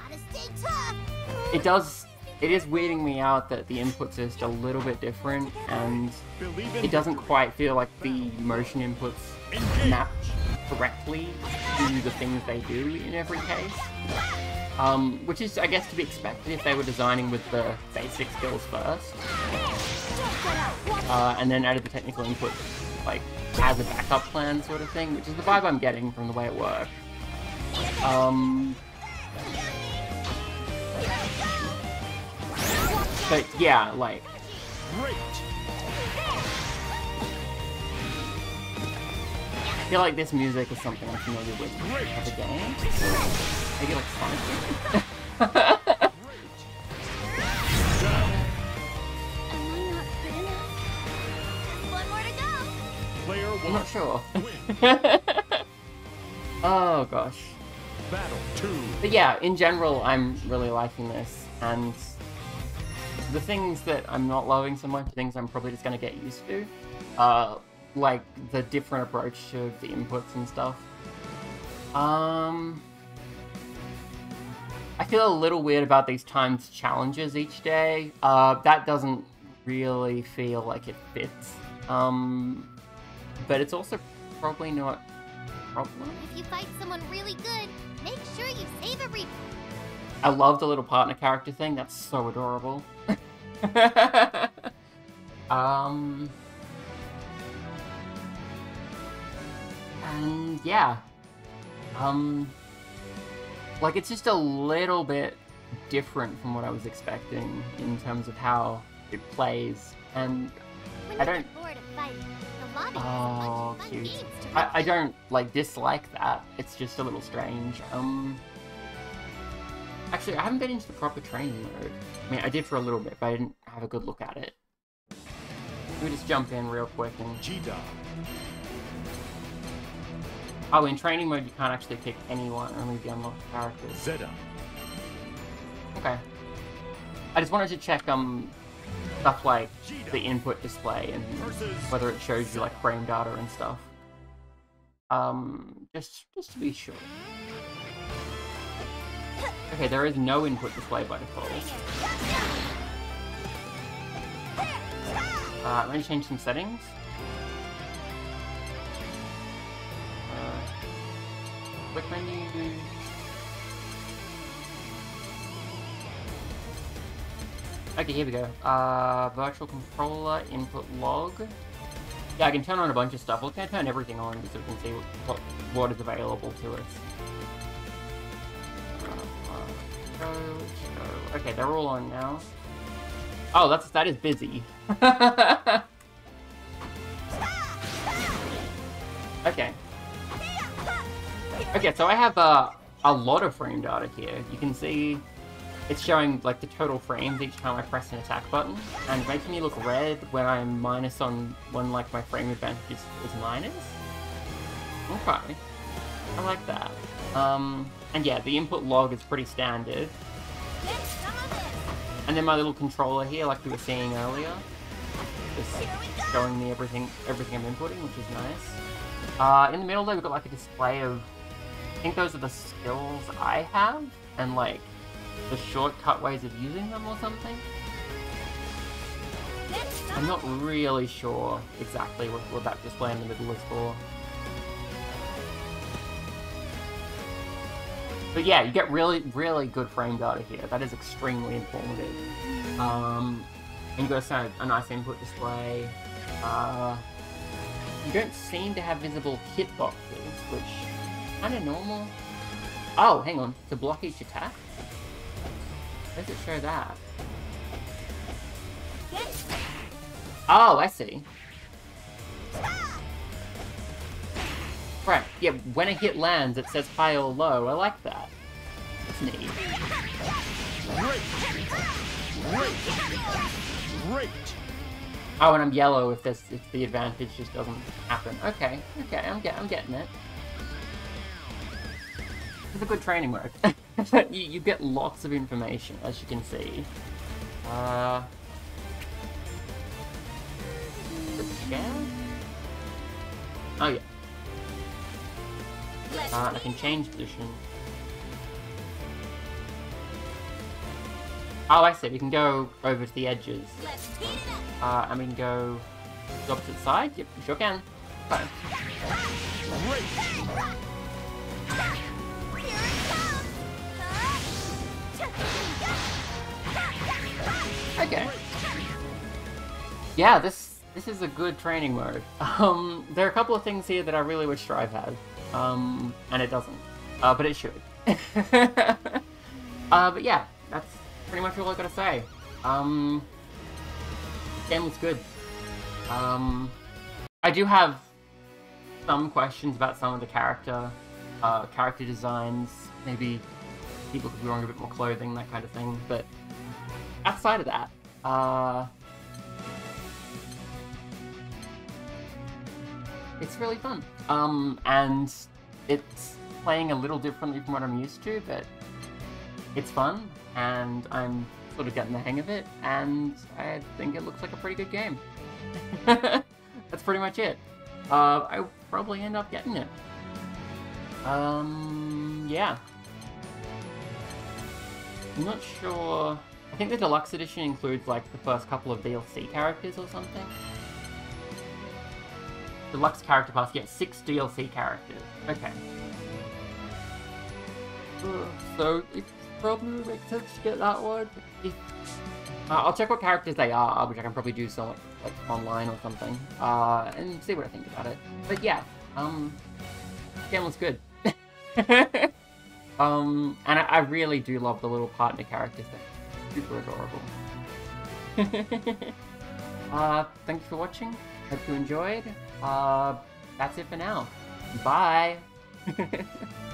it does it is weirding me out that the inputs are just a little bit different and it doesn't quite feel like the motion inputs map correctly to the things they do in every case. Um, which is, I guess, to be expected if they were designing with the basic skills first. Uh, and then added the technical input, like, as a backup plan sort of thing, which is the vibe I'm getting from the way it works. Um, but yeah, like. I feel like this music is something I'm familiar with of the game. Maybe like Sonic. I'm not sure. [laughs] oh gosh. Battle two. But yeah, in general, I'm really liking this, and the things that I'm not loving so much, things I'm probably just gonna get used to, uh, like the different approach to the inputs and stuff. Um, I feel a little weird about these timed challenges each day. Uh, that doesn't really feel like it fits. Um, but it's also probably not a problem. If you fight someone really good, make sure you save a replay. I love the little partner character thing. That's so adorable. [laughs] um, and yeah, um, like it's just a little bit different from what I was expecting in terms of how it plays, and When I don't. get bored of fighting, the lobby Oh, has a bunch of fun cute. I, I don't like dislike that. It's just a little strange. Um, actually, I haven't been into the proper training mode. I mean, I did for a little bit, but I didn't have a good look at it. Let me just jump in real quick and. G-Dog. Oh, in training mode, you can't actually pick anyone, only the unlocked characters. Zeta. Okay. I just wanted to check um stuff like the input display and whether it shows you like frame data and stuff. Um, just just to be sure. Okay, there is no input display by default. Uh, I'm to change some settings. Uh, quick menu. Okay, here we go. Uh, virtual controller input log. Yeah, I can turn on a bunch of stuff. Going turn everything on so we can see what, what is available to us. Uh, uh. Okay, they're all on now. Oh, that's that is busy. [laughs] okay. Okay, so I have uh, a lot of frame data here. You can see it's showing like the total frames each time I press an attack button, and making me look red when I'm minus on when like my frame advantage is, is minus. Okay, I like that. Um, and yeah, the input log is pretty standard. And then my little controller here, like we were seeing earlier, is showing me everything everything I'm inputting, which is nice. Uh, in the middle there, we've got like a display of, think those are the skills I have, and like the shortcut ways of using them or something. I'm not really sure exactly what, what that display in the middle is for. But yeah, you get really, really good frame data here. That is extremely informative. Um, and you got a, a nice input display. Uh, you don't seem to have visible hit boxes, which kind of normal. Oh, hang on. To block each attack? Where does it show that? Oh, I see. Right, yeah, when a hit lands, it says high or low. I like that. That's neat. Great. Great. Great. Oh, and I'm yellow if this if the advantage just doesn't happen. Okay, okay, I'm get I'm getting it. It's a good training mode. you, you get lots of information, as you can see. Uh? Oh yeah. Uh, I can change position. Oh, I see. We can go over to the edges. Uh, and we can go to the opposite side. Yep, sure can. Fine. Okay. Yeah, this this is a good training mode. [laughs] Um, there are a couple of things here that I really wish Strive had, um, and it doesn't. Uh, but it should. [laughs] uh, but yeah, that's pretty much all I gotta say. Um, game was good. Um, I do have some questions about some of the character, uh, character designs. Maybe people could be wearing a bit more clothing, that kind of thing. But outside of that, uh, it's really fun. Um, and it's playing a little differently from what I'm used to, but it's fun, and I'm sort of getting the hang of it, and I think it looks like a pretty good game. [laughs] That's pretty much it. Uh, I'll probably end up getting it. Um, yeah. I'm not sure. I think the deluxe edition includes like the first couple of DLC characters or something. Deluxe character pass, yeah, six DLC characters. Okay. Uh, So it probably makes sense to get that one. Uh, I'll check what characters they are, which I can probably do so like online or something, uh, and see what I think about it. But yeah, um, game looks good. [laughs] um, and I, I really do love the little partner characters. They're super adorable. [laughs] uh, thank you for watching. Hope you enjoyed. Uh, that's it for now. Bye. [laughs]